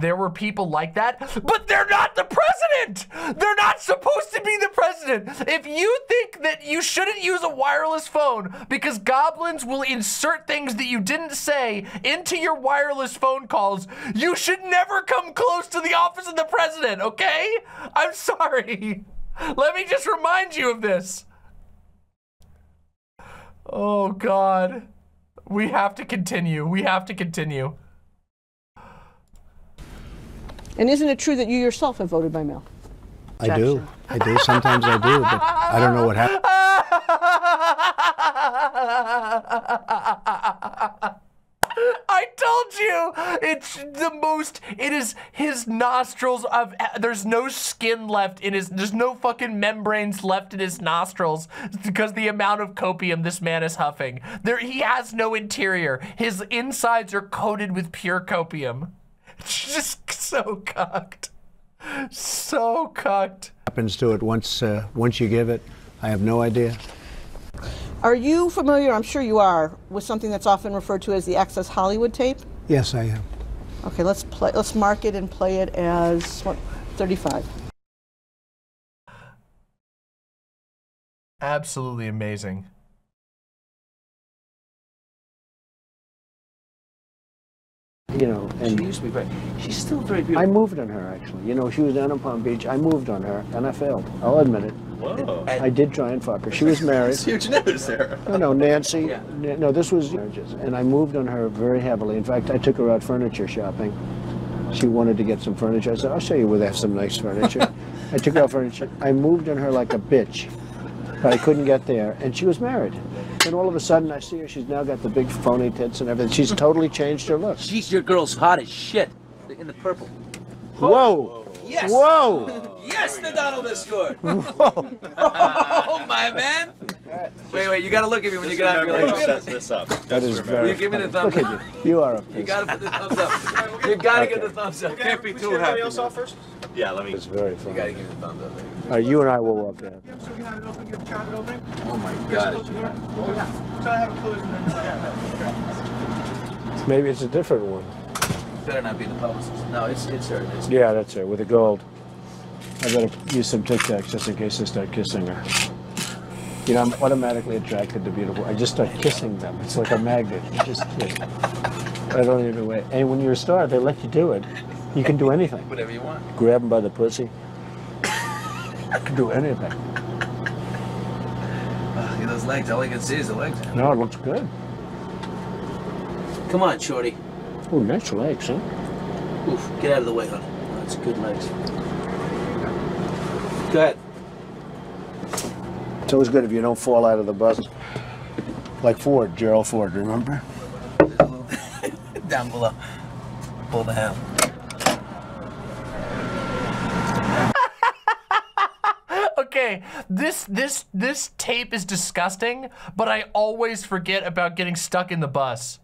There were people like that, but they're not the president. They're not supposed to be the president. If you think that you shouldn't use a wireless phone because goblins will insert things that you didn't say into your wireless phone calls, you should never come close to the office of the president, okay? I'm sorry. Let me just remind you of this. Oh, God. We have to continue. We have to continue. And isn't it true that you yourself have voted by mail? I do. I do. Sometimes I do, but I don't know what happened. *laughs* I told you, it's the most. It is his nostrils of. There's no skin left in his. There's no fucking membranes left in his nostrils because the amount of copium this man is huffing. There, he has no interior. His insides are coated with pure copium. It's just so cocked. so cocked. happens to it once uh, once you give it. I have no idea. Are you familiar, I'm sure you are, with something that's often referred to as the Access Hollywood tape? Yes, I am. Okay, let's play. Let's mark it and play it as what, 35. Absolutely amazing. You know, She and used to be very. She's still very beautiful. I moved on her actually. You know, she was down in Palm Beach. I moved on her, and I failed. I'll admit it. Whoa. I did try and fuck her. She was married. *laughs* Huge news there. No, no, Nancy. Yeah. No, this was marriages, and I moved on her very heavily. In fact, I took her out furniture shopping. She wanted to get some furniture. I said, "I'll show you where they have some nice furniture." I took her out furniture. I moved on her like a bitch, but I couldn't get there, and she was married. Then all of a sudden, I see her. She's now got the big phony tits and everything. She's totally changed her look. She's your girl's hot as shit. In the purple. Whoa! Yes. Whoa! *laughs* Yes, the Donald has scored. Whoa. *laughs* oh my man. Wait, wait. You gotta look at me when you get out. You're Remember like, who sets this up. That is very. you give me the thumbs Look up? at you. You are a. You gotta put the thumbs up. *laughs* You gotta get the thumbs up. Can't be too happy. else off first? Yeah, let me. It's very You funny. gotta give me the thumbs up. All right, you and I will walk down. Oh my god. Maybe it's a different one. Better not be the publicist. No, it's it's her. It's Yeah, that's her with the gold. I better use some Tic Tacs just in case I start kissing her. You know, I'm automatically attracted to beautiful. I just start kissing them. It's like a magnet. You just kiss. I don't even wait. And when you're a star, they let you do it. You can do anything. whatever you want. Grab them by the pussy. I can do anything. Ugh, look at those legs. All I can see is the legs. No, it looks good. Come on, shorty. Oh, nice legs, huh? Oof. Get out of the way, honey. That's good legs. Go ahead. It's always good if you don't fall out of the bus. Like Ford, Gerald Ford, remember? *laughs* Down below. Pull the ham. Okay, this this this tape is disgusting, but I always forget about getting stuck in the bus.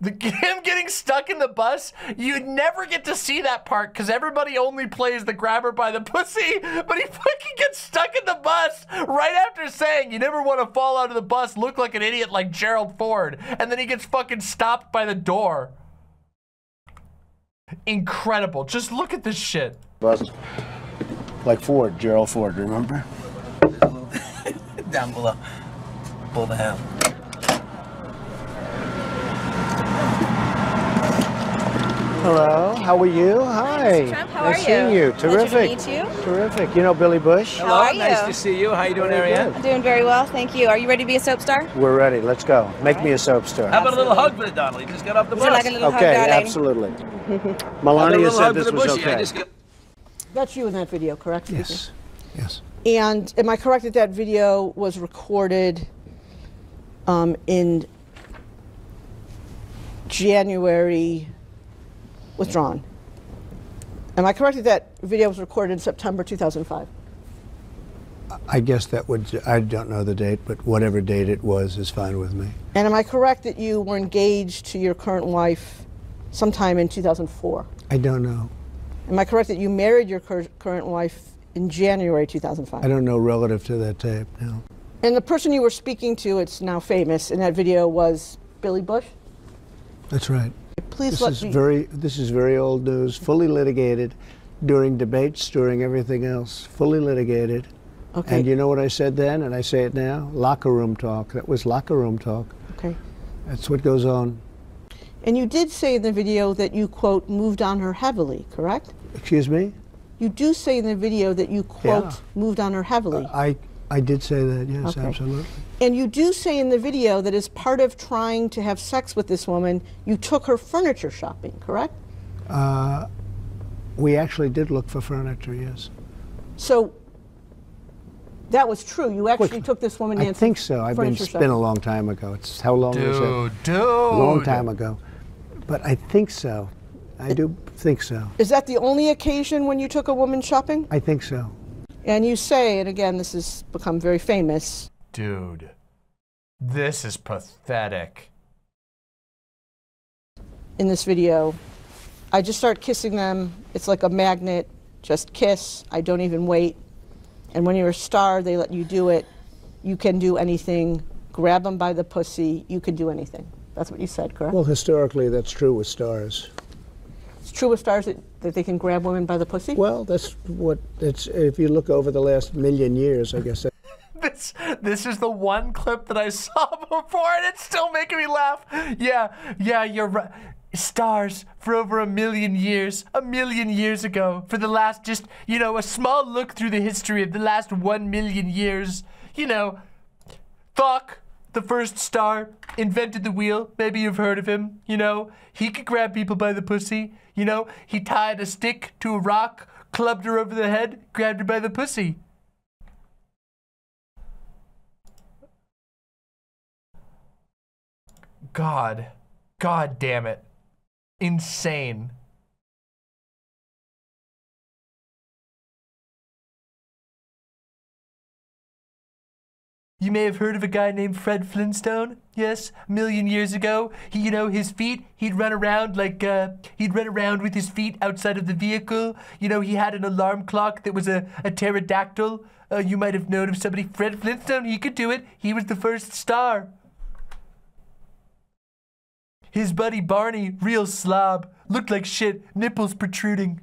The *laughs* him getting stuck in the bus, you never get to see that part because everybody only plays the grabber by the *laughs* pussy, but he fucking gets stuck in the bus right after saying you never want to fall out of the bus, look like an idiot like Gerald Ford, and then he gets fucking stopped by the door. Incredible. Just look at this shit. Like Ford, Gerald Ford, remember? *laughs* Down below. Pull the ham. Hello, how are you? Hi. Trump, how nice are seeing you? you. Pleasure to Terrific. meet you. Terrific. You know Billy Bush? How are Nice you? to see you. How are you doing, Very Arianne? I'm doing very well, thank you. Are you ready to be a soap star? We're ready. Let's go. Make me a soap star. How about a little hug for the Donald? He just got off the bus. like a little hug, Okay, darling? absolutely. *laughs* How about a Melania said this the was bushy? I okay. Just got- That's you in that video, correct? Yes. Yes. And am I correct that that video was recorded um, in January withdrawn. Am I correct that that video was recorded in September 2005? I guess that would, I don't know the date, but whatever date it was is fine with me. And am I correct that you were engaged to your current wife sometime in 2004? I don't know. Am I correct that you married your cur- current wife in January 2005? I don't know relative to that tape, no. And the person you were speaking to, it's now famous in that video, was Billy Bush. That's right. Please This is me. very, this is very old news, fully litigated during debates, during everything else, fully litigated. okay. And you know what I said then, and I say it now? Locker room talk. That was locker room talk. okay. That's what goes on. And you did say in the video that you quote moved on her heavily, correct? Excuse me? You do say in the video that you quote Yeah. moved on her heavily. I, I did say that, yes, Okay. absolutely. And you do say in the video that as part of trying to have sex with this woman, you took her furniture shopping, correct? Uh, we actually did look for furniture, yes. So that was true. You actually Quickly. took this woman, I Nancy. think so. I've been, furniture it's been a long time ago. It's how long was it? Dude, dude. A long time ago. But I think so. I do think so. Is that the only occasion when you took a woman shopping? I think so. And you say, and again, this has become very famous. Dude. This is pathetic. in this video. I just start kissing them. It's like a magnet. Just kiss. I don't even wait. And when you're a star, they let you do it. You can do anything. Grab them by the pussy. You can do anything. That's what you said, correct? Well, historically, that's true with stars. It's true with stars that, that they can grab women by the pussy. Well, that's what it's. If you look over the last million years, I guess. *laughs* This this is the one clip that I *laughs* saw before, and it's still making me laugh. Yeah, yeah, you're right. Stars for over a million years, a million years ago, for the last just, you know, a small look through the history of the last one million years. You know, Thok, the first star, invented the wheel. Maybe you've heard of him. You know, he could grab people by the pussy. You know, he tied a stick to a rock, clubbed her over the head, grabbed her by the pussy. God. God damn it. Insane. You may have heard of a guy named Fred Flintstone. Yes, a million years ago. He, you know, his feet, he'd run around like, uh, he'd run around with his feet outside of the vehicle. You know, he had an alarm clock that was a, a pterodactyl. Uh, you might have known of somebody. Fred Flintstone, he could do it. He was the first star. His buddy Barney, real slob, looked like shit, nipples protruding.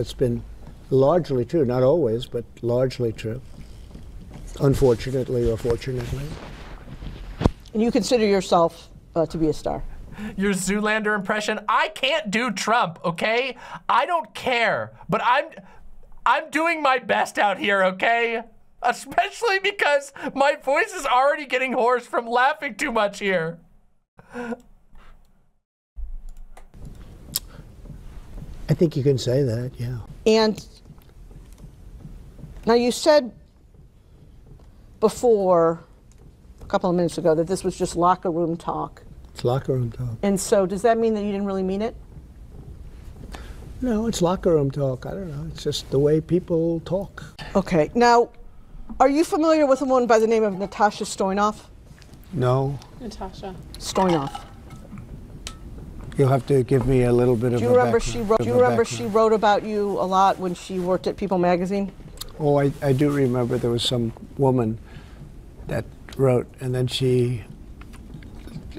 it's been largely true, not always, but largely true. Unfortunately or fortunately. And you consider yourself uh, to be a star. Your Zoolander impression. I can't do Trump, okay? I don't care, but I'm I'm doing my best out here, okay? Especially because my voice is already getting hoarse from laughing too much here. I think you can say that, yeah. And now you said before, a couple of minutes ago, that this was just locker room talk. It's locker room talk. And so does that mean that you didn't really mean it? No, it's locker room talk. I don't know. It's just the way people talk. Okay. Now, are you familiar with a woman by the name of Natasha Stoynoff? No, Natasha. Stoynoff. you'll have to give me a little bit of Do you a remember background- she wrote? Do you remember she wrote about you a lot when she worked at People Magazine? Oh, I, I do remember there was some woman that wrote, and then she,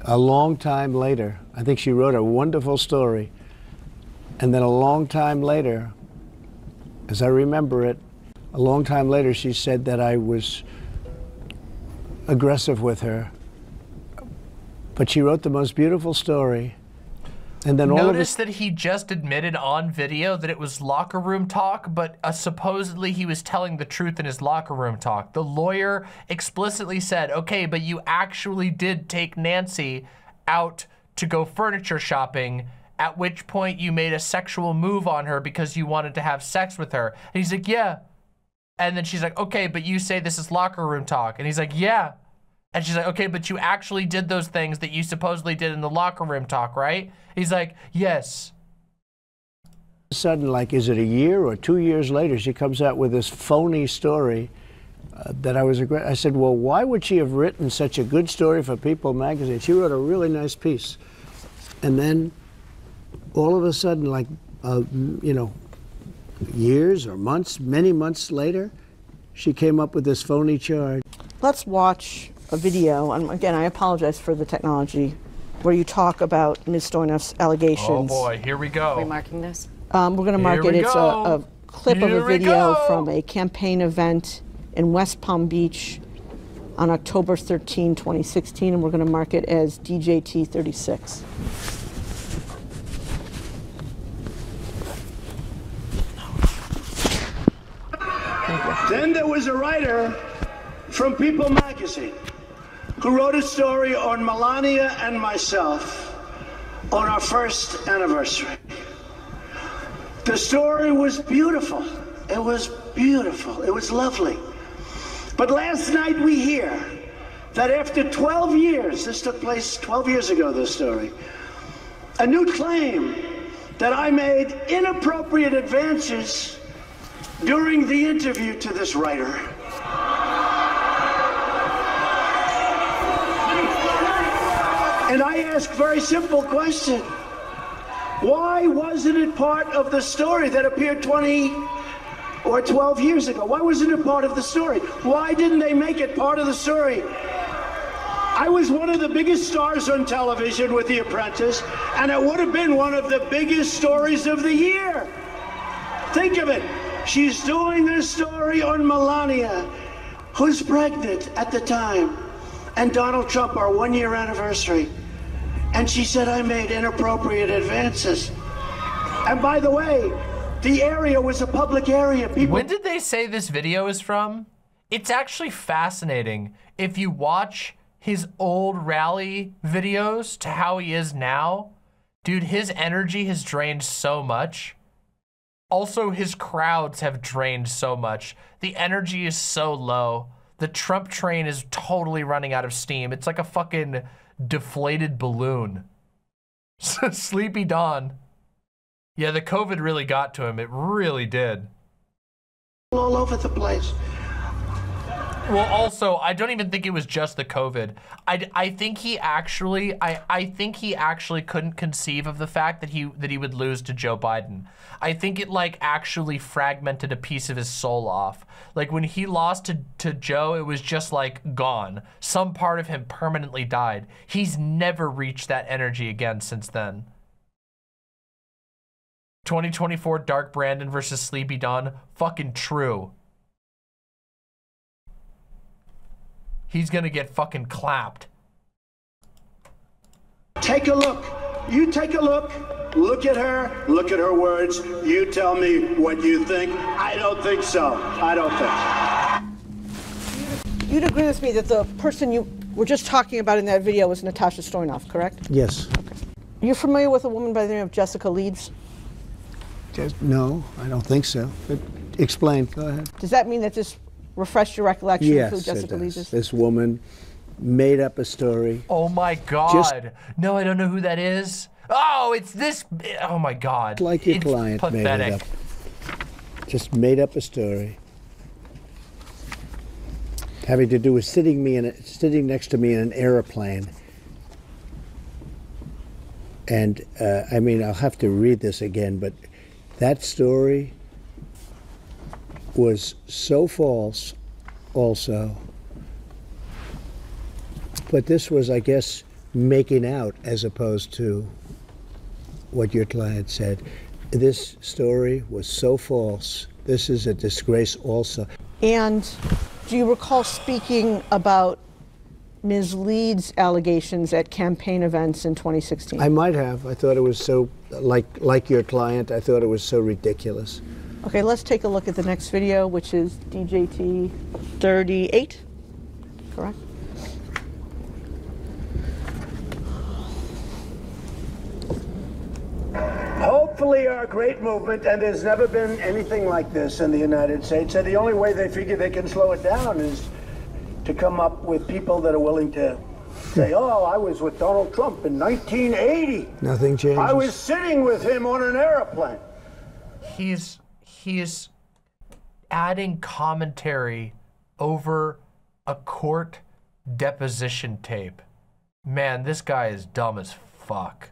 a long time later, I think she wrote a wonderful story, and then a long time later, as I remember it, a long time later, she said that I was aggressive with her. But she wrote the most beautiful story, and then all of Notice that he just admitted on video that it was locker room talk, but uh, supposedly he was telling the truth in his locker room talk. The lawyer explicitly said, okay, but you actually did take Nancy out to go furniture shopping, at which point you made a sexual move on her because you wanted to have sex with her. And he's like, yeah. And then she's like, okay, but you say this is locker room talk. And he's like, yeah. And she's like, okay, but you actually did those things that you supposedly did in the locker room talk, right? He's like, yes. sudden, like, is it a year or two years later, she comes out with this phony story uh, that I was regret. I said, well, why would she have written such a good story for People magazine? She wrote a really nice piece. And then all of a sudden, like, uh, you know, years or months, many months later, she came up with this phony charge. Let's watch a video, and again, I apologize for the technology, where you talk about Ms. Stoynoff's allegations. Oh boy, here we go. Are we marking this? Um, we're going to mark Here it. It's a, a clip of a video from a campaign event in West Palm Beach on October 13, 2016, and we're going to mark it as DJT 36. Then there was a writer from People magazine who wrote a story on Melania and myself on our first anniversary. The story was beautiful. It was beautiful. It was lovely. But last night we hear that after 12 years, this took place 12 years ago, this story, a new claim that I made inappropriate advances during the interview to this writer. And I ask very simple question. Why wasn't it part of the story that appeared 20 or 12 years ago? Why wasn't it part of the story? Why didn't they make it part of the story? I was one of the biggest stars on television with The Apprentice, and it would have been one of the biggest stories of the year. Think of it. She's doing a story on Melania, who's pregnant at the time, and Donald Trump, our one year anniversary. And she said I made inappropriate advances. And by the way, the area was a public area. People When did they say this video is from? It's actually fascinating. If you watch his old rally videos to how he is now, dude, his energy has drained so much. Also, his crowds have drained so much. The energy is so low. The Trump train is totally running out of steam. It's like a fucking deflated balloon. *laughs* Sleepy Don. Yeah, the COVID really got to him. It really did. all over the place. Well, also, I don't even think it was just the COVID. I, I think he actually, I, I think he actually couldn't conceive of the fact that he that he would lose to Joe Biden. I think it like actually fragmented a piece of his soul off. Like when he lost to, to Joe, it was just like gone. Some part of him permanently died. He's never reached that energy again since then. 2024 Dark Brandon versus Sleepy Don, Fucking true. He's gonna get fucking clapped. Take a look. You take a look. Look at her. Look at her words. You tell me what you think. I don't think so. I don't think so. You'd agree with me that the person you were just talking about in that video was Natasha Stoynoff, correct? Yes. Okay. You're familiar with a woman by the name of Jessica Leeds? Just, no, I don't think so. But explain. Go ahead. Does that mean that this refreshed your recollection Yes, of who Jessica Leeds does. is? This woman made up a story. Oh my god. no, I don't know who that is. Oh, it's this. Oh my god. Like your it's client pathetic. made it up. Just made up a story. Having to do with sitting me in a, sitting next to me in an airplane. And uh, I mean, I'll have to read this again, but that story was so false, also. But this was, I guess, making out as opposed to what your client said. This story was so false. This is a disgrace, also. And do you recall speaking about Ms. Leeds' allegations at campaign events in 2016? I might have. I thought it was so, like, like your client, I thought it was so ridiculous. Okay, let's take a look at the next video, which is DJT 38. Correct? Hopefully, our great movement, and there's never been anything like this in the United States, and the only way they figure they can slow it down is to come up with people that are willing to say, oh, I was with Donald Trump in 1980. Nothing changes. I was sitting with him on an airplane. He's he's adding commentary over a court deposition tape. Man, this guy is dumb as fuck.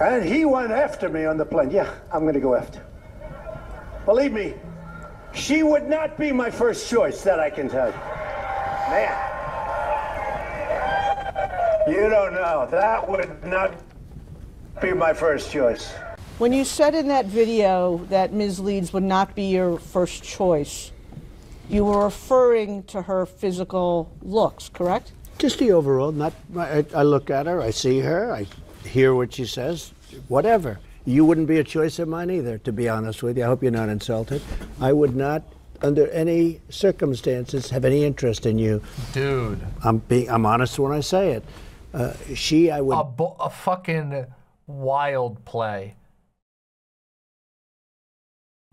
And he went after me on the plane. Yeah, I'm going to go after. Believe me, she would not be my first choice, that I can tell you. Man. You don't know. That would not be my first choice. When you said in that video that Ms. Leeds would not be your first choice, you were referring to her physical looks, correct? Just the overall. Not. I, I look at her. I see her. I hear what she says. Whatever. You wouldn't be a choice of mine either, to be honest with you. I hope you're not insulted. I would not, under any circumstances, have any interest in you. Dude, I'm being. I'm honest when I say it. Uh, she, I would. a, bu- a fucking wild play.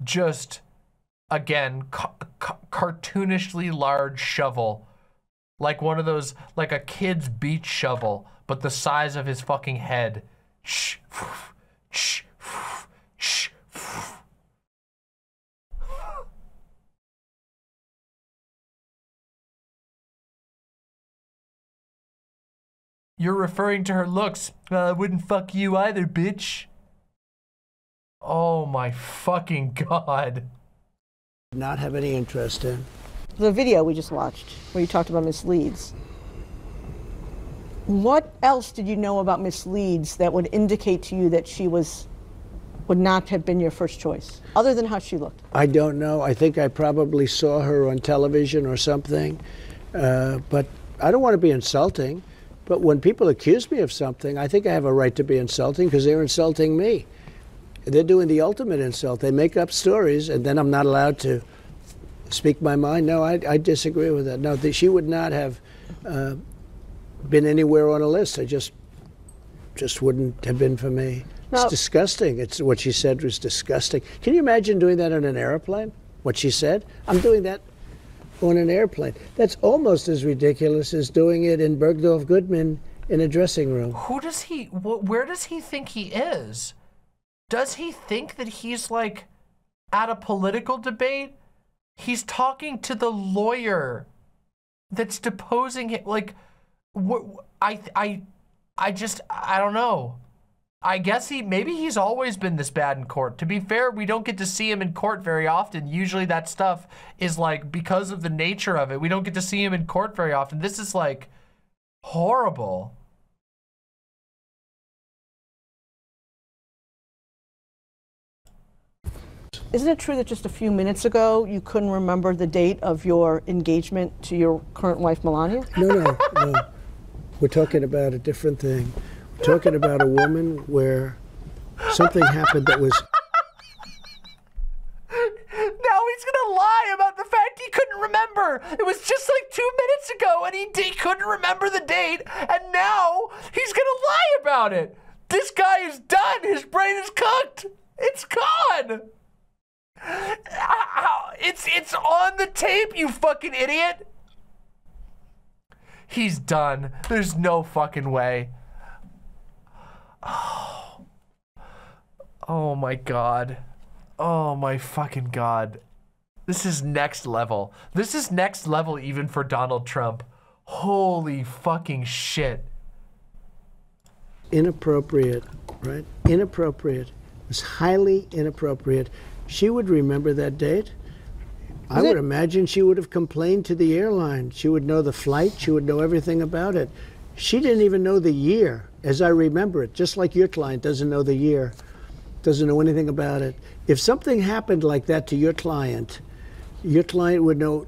Just, again, ca- ca- cartoonishly large shovel. Like one of those, like a kid's beach shovel, but the size of his fucking head. You're referring to her looks. Well, I wouldn't fuck you either, bitch. Oh my fucking god. not have any interest in. The video we just watched, where you talked about Miss Leeds. What else did you know about Miss Leeds that would indicate to you that she was would not have been your first choice, other than how she looked? I don't know. I think I probably saw her on television or something. Uh, but I don't want to be insulting. But when people accuse me of something, I think I have a right to be insulting because they're insulting me. They're doing the ultimate insult. They make up stories, and then I'm not allowed to speak my mind. No, I, I disagree with that. No, th- she would not have uh, been anywhere on a list. I just just wouldn't have been for me. No. It's disgusting. It's what she said was disgusting. Can you imagine doing that on an airplane? What she said? I'm doing that on an airplane. That's almost as ridiculous as doing it in Bergdorf Goodman in a dressing room. Who does he, wh- where does he think he is? Does he think that he's like at a political debate? He's talking to the lawyer that's deposing him. Like, I, I, I just, I don't know. I guess he, maybe he's always been this bad in court. To be fair, we don't get to see him in court very often. Usually that stuff is like, because of the nature of it, we don't get to see him in court very often. This is like horrible. Isn't it true that just a few minutes ago you couldn't remember the date of your engagement to your current wife, Melania? No, no, no. We're talking about a different thing. We're talking about a woman where something happened that was Now he's gonna lie about the fact he couldn't remember. It was just like two minutes ago, and he, he couldn't remember the date, and now he's gonna lie about it. This guy is done. His brain is cooked. It's gone. It's it's on the tape, you fucking idiot. He's done. There's no fucking way. Oh. Oh my god. Oh my fucking god. This is next level. This is next level even for Donald Trump. Holy fucking shit. inappropriate, right? Inappropriate. It was highly inappropriate. She would remember that date. I would it- imagine she would have complained to the airline. She would know the flight. She would know everything about it. She didn't even know the year, as I remember it, just like your client doesn't know the year, doesn't know anything about it. If something happened like that to your client, your client would know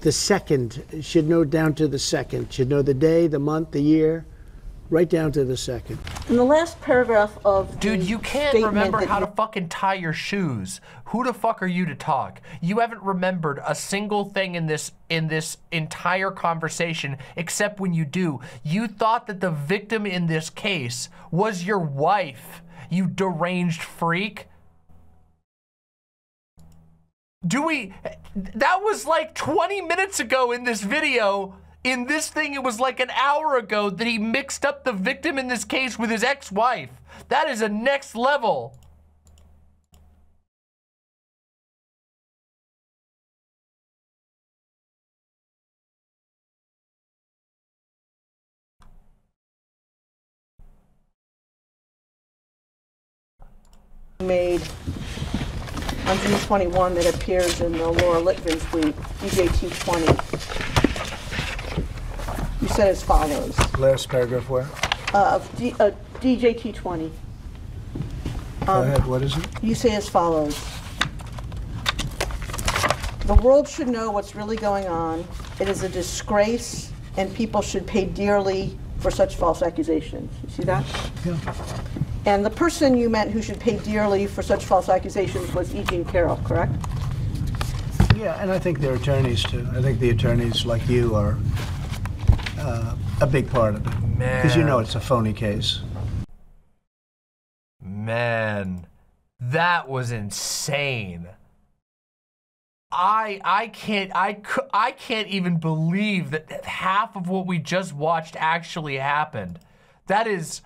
the second, should know down to the second, should know the day, the month, the year, right down to the second. In the last paragraph of Dude, the you can't remember how to fucking tie your shoes. Who the fuck are you to talk? You haven't remembered a single thing in this in this entire conversation except when you do. You thought that the victim in this case was your wife. You deranged freak. Do we, that was like 20 minutes ago in this video. In this thing, it was like an hour ago that he mixed up the victim in this case with his ex-wife. That is a next level. made on June 21 that appears in the Laura Litvan tweet, DJT20. You said as follows, Last paragraph where? uh, of D, uh, DJT20. Go ahead, what is it? You say as follows. The world should know what's really going on. It is a disgrace, and people should pay dearly for such false accusations. You see that? Yeah. And the person you meant who should pay dearly for such false accusations was E. Jean Carroll, correct? Yeah, and I think their attorneys too. I think the attorneys like you are uh, a big part of it. Because you know it's a phony case. Man, that was insane. I I can't I I can't even believe that that half of what we just watched actually happened. That is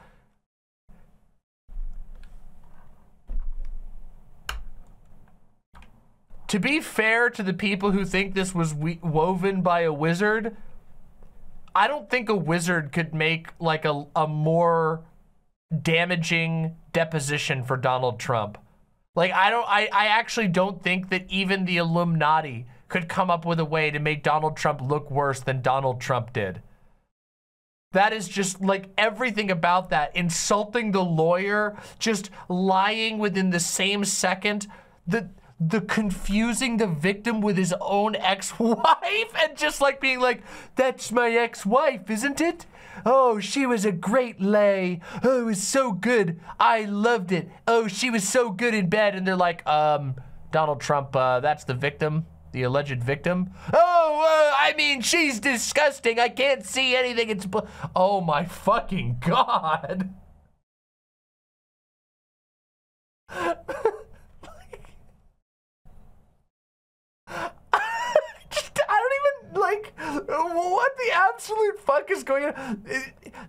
To be fair to the people who think this was we- woven by a wizard, I don't think a wizard could make like a, a more damaging deposition for Donald Trump. Like I don't I, I actually don't think that even the Illuminati could come up with a way to make Donald Trump look worse than Donald Trump did. That is just like everything about that. Insulting the lawyer, just lying within the same second. The the confusing the victim with his own ex-wife and just like being like, that's my ex-wife, isn't it? Oh, she was a great lay. Oh, it was so good. I loved it. Oh, she was so good in bed. And they're like, um, Donald Trump, uh, that's the victim, the alleged victim. Oh, uh, I mean, she's disgusting. I can't see anything. It's, oh my fucking God. *laughs* Just- I don't even like what the absolute fuck is going on.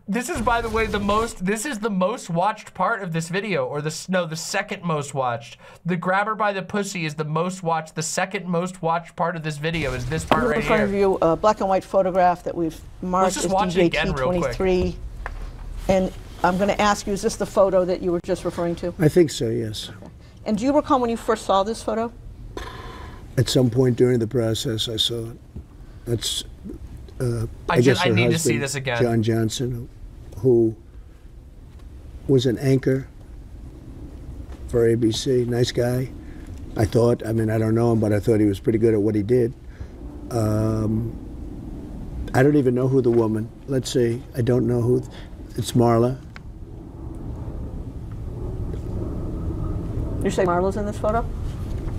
This is, by the way, the most. This is the most watched part of this video, or the no, the second most watched. The grabber by the pussy is the most watched. The second most watched part of this video is this part Put right in front of here. you a black and white photograph that we've marked just as watch it again real quick. DJT23. And I'm going to ask you, is this the photo that you were just referring to? I think so, yes. And do you recall when you first saw this photo? At some point during the process, I saw it. That's, uh, I I, ju- guess I her need to see this again. John Johnson, who was an anchor for ABC. Nice guy. I thought. I mean, I don't know him, but I thought he was pretty good at what he did. Um, I don't even know who the woman. Let's see. I don't know who. It's Marla. You say Marla's in this photo?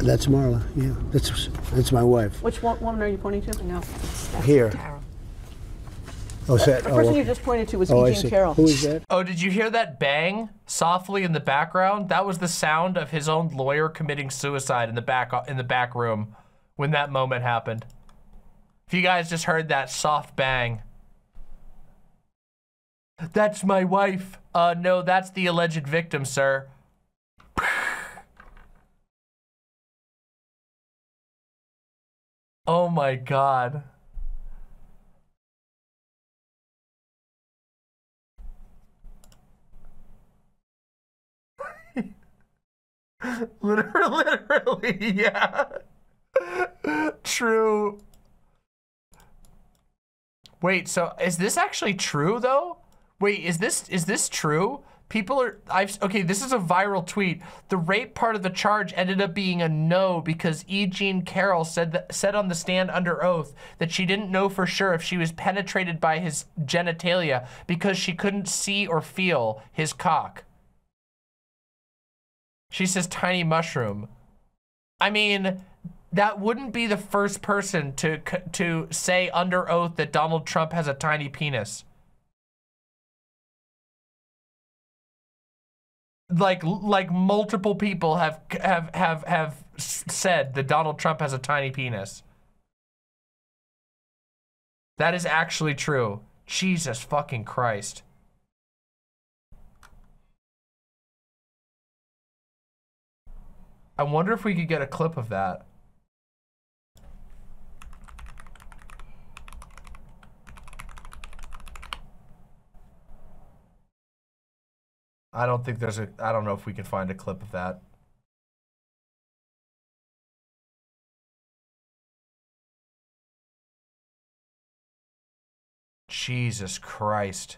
That's Marla. Yeah, that's that's my wife. Which one, woman are you pointing to? No. Here. Carroll. Oh, is that? The oh, person you just pointed to was oh, I E. Jean. Carroll. Who is that? Oh, did you hear that bang softly in the background? That was the sound of his own lawyer committing suicide in the back in the back room when that moment happened. If you guys just heard that soft bang. That's my wife. Uh no, that's the alleged victim, sir. Oh my god. *laughs* Literally, literally, yeah. True. Wait, so is this actually true though? Wait, is this is this true? People are I've okay, this is a viral tweet. The rape part of the charge ended up being a no because E. Jean Carroll said that said on the stand under oath that she didn't know for sure if she was penetrated by his genitalia because she couldn't see or feel his cock. She says tiny mushroom. I mean, that wouldn't be the first person to to say under oath that Donald Trump has a tiny penis. Like like multiple people have have have have said that Donald Trump has a tiny penis. That is actually true. Jesus fucking Christ. I wonder if we could get a clip of that. I don't think there's a I don't know if we can find a clip of that. Jesus Christ.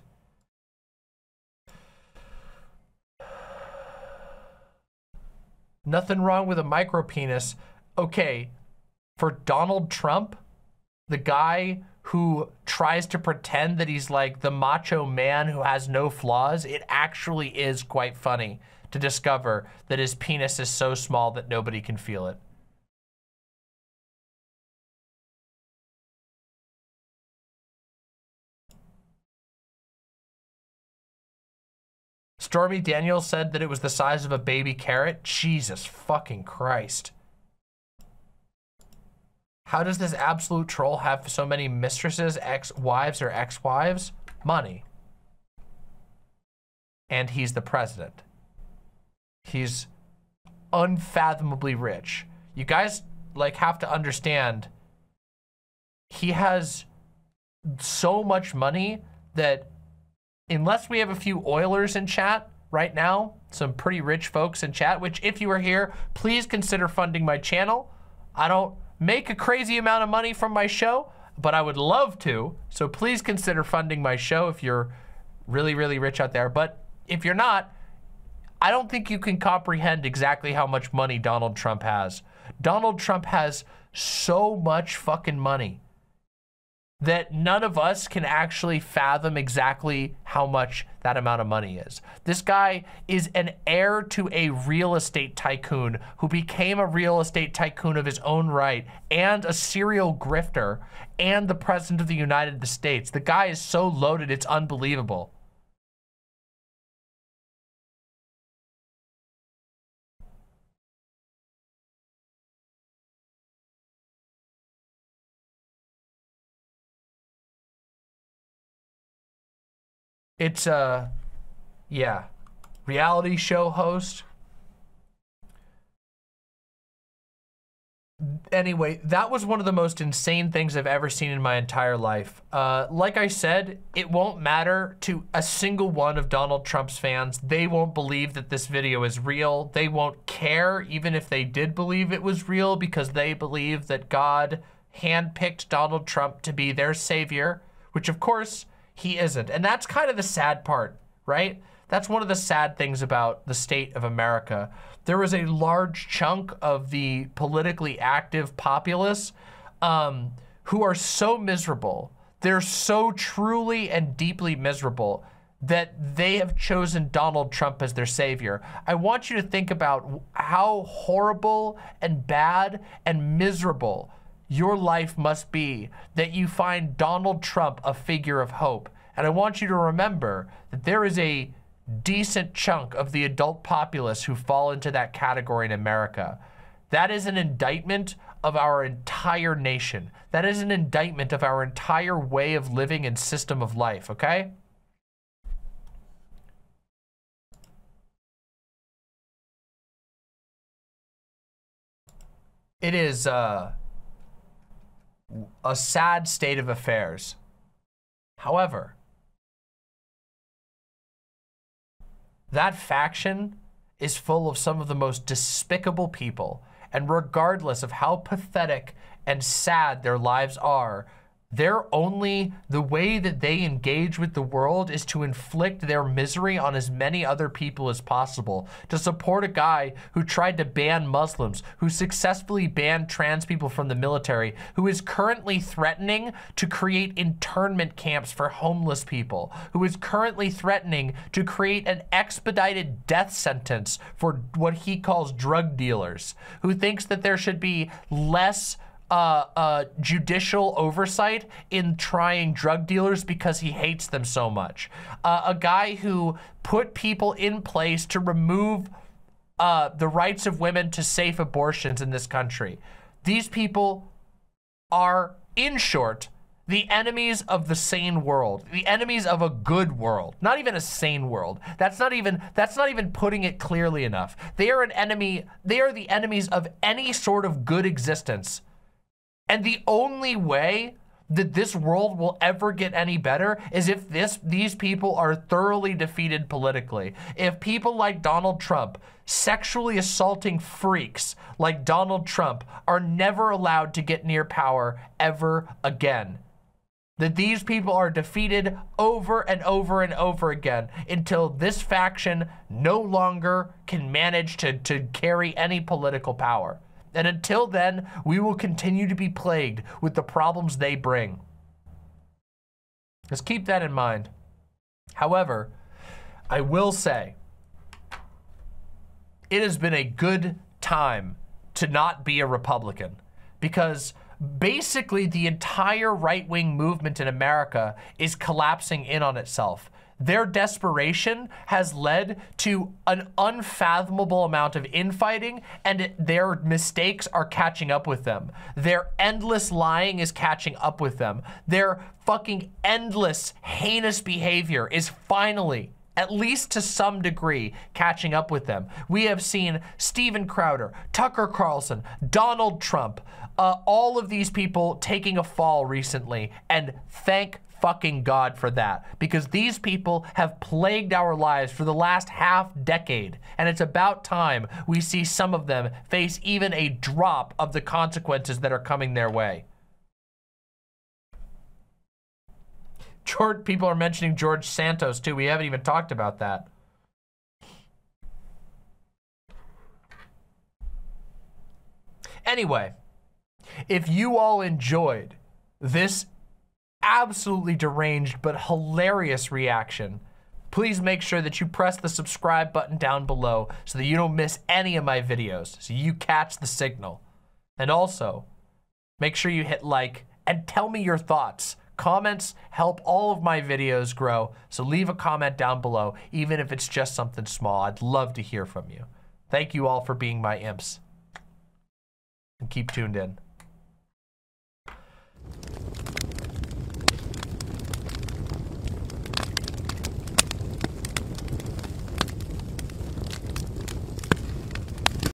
Nothing wrong with a micro penis. Okay, for Donald Trump, the guy who tries to pretend that he's like the macho man who has no flaws, it actually is quite funny to discover that his penis is so small that nobody can feel it. Stormy Daniels said that it was the size of a baby carrot. Jesus fucking Christ. How does this absolute troll have so many mistresses, ex-wives, or ex-wives? Money. And he's the president. He's unfathomably rich. You guys like have to understand he has so much money that unless we have a few Oilers in chat right now, some pretty rich folks in chat, which if you are here, please consider funding my channel. I don't make a crazy amount of money from my show, but I would love to. So please consider funding my show if you're really, really rich out there. But if you're not, I don't think you can comprehend exactly how much money Donald Trump has. Donald Trump has so much fucking money that none of us can actually fathom exactly how much that amount of money is. This guy is an heir to a real estate tycoon who became a real estate tycoon of his own right and a serial grifter and the president of the United States. The guy is so loaded, it's unbelievable. It's a, yeah, reality show host. Anyway, that was one of the most insane things I've ever seen in my entire life. Uh, like I said, it won't matter to a single one of Donald Trump's fans. They won't believe that this video is real. They won't care even if they did believe it was real because they believe that God handpicked Donald Trump to be their savior, which of course he isn't. And that's kind of the sad part, right? That's one of the sad things about the state of America. There was a large chunk of the politically active populace um, who are so miserable. They're so truly and deeply miserable that they have chosen Donald Trump as their savior. I want you to think about how horrible and bad and miserable your life must be that you find Donald Trump a figure of hope. And I want you to remember that there is a decent chunk of the adult populace who fall into that category in America. That is an indictment of our entire nation. That is an indictment of our entire way of living and system of life, okay? It is uh, a sad state of affairs. However, that faction is full of some of the most despicable people. And regardless of how pathetic and sad their lives are, they're only, the way that they engage with the world is to inflict their misery on as many other people as possible. To support a guy who tried to ban Muslims, who successfully banned trans people from the military, who is currently threatening to create internment camps for homeless people, who is currently threatening to create an expedited death sentence for what he calls drug dealers, who thinks that there should be less uh, uh, judicial oversight in trying drug dealers because he hates them so much. Uh, a guy who put people in place to remove uh, the rights of women to safe abortions in this country. These people are, in short, the enemies of the sane world, the enemies of a good world, not even a sane world. That's not even that's not even putting it clearly enough. They are an enemy, they are the enemies of any sort of good existence. And the only way that this world will ever get any better is if this these people are thoroughly defeated politically. If people like Donald Trump, sexually assaulting freaks like Donald Trump are never allowed to get near power ever again that these people are defeated over and over and over again until this faction no longer can manage to, to carry any political power. And until then, we will continue to be plagued with the problems they bring. Just keep that in mind. However, I will say, it has been a good time to not be a Republican because basically the entire right-wing movement in America is collapsing in on itself. Their desperation has led to an unfathomable amount of infighting and it, their mistakes are catching up with them. Their endless lying is catching up with them. Their fucking endless heinous behavior is finally at least to some degree, catching up with them. We have seen Steven Crowder, Tucker Carlson, Donald Trump, uh, all of these people taking a fall recently, and thank fucking God for that because these people have plagued our lives for the last half decade and it's about time we see some of them face even a drop of the consequences that are coming their way. George, people are mentioning George Santos too. We haven't even talked about that. Anyway, if you all enjoyed this absolutely deranged but hilarious reaction, please make sure that you press the subscribe button down below so that you don't miss any of my videos, so you catch the signal. And also, make sure you hit like and tell me your thoughts. Comments help all of my videos grow, so leave a comment down below, even if it's just something small. I'd love to hear from you. Thank you all for being my imps. And keep tuned in.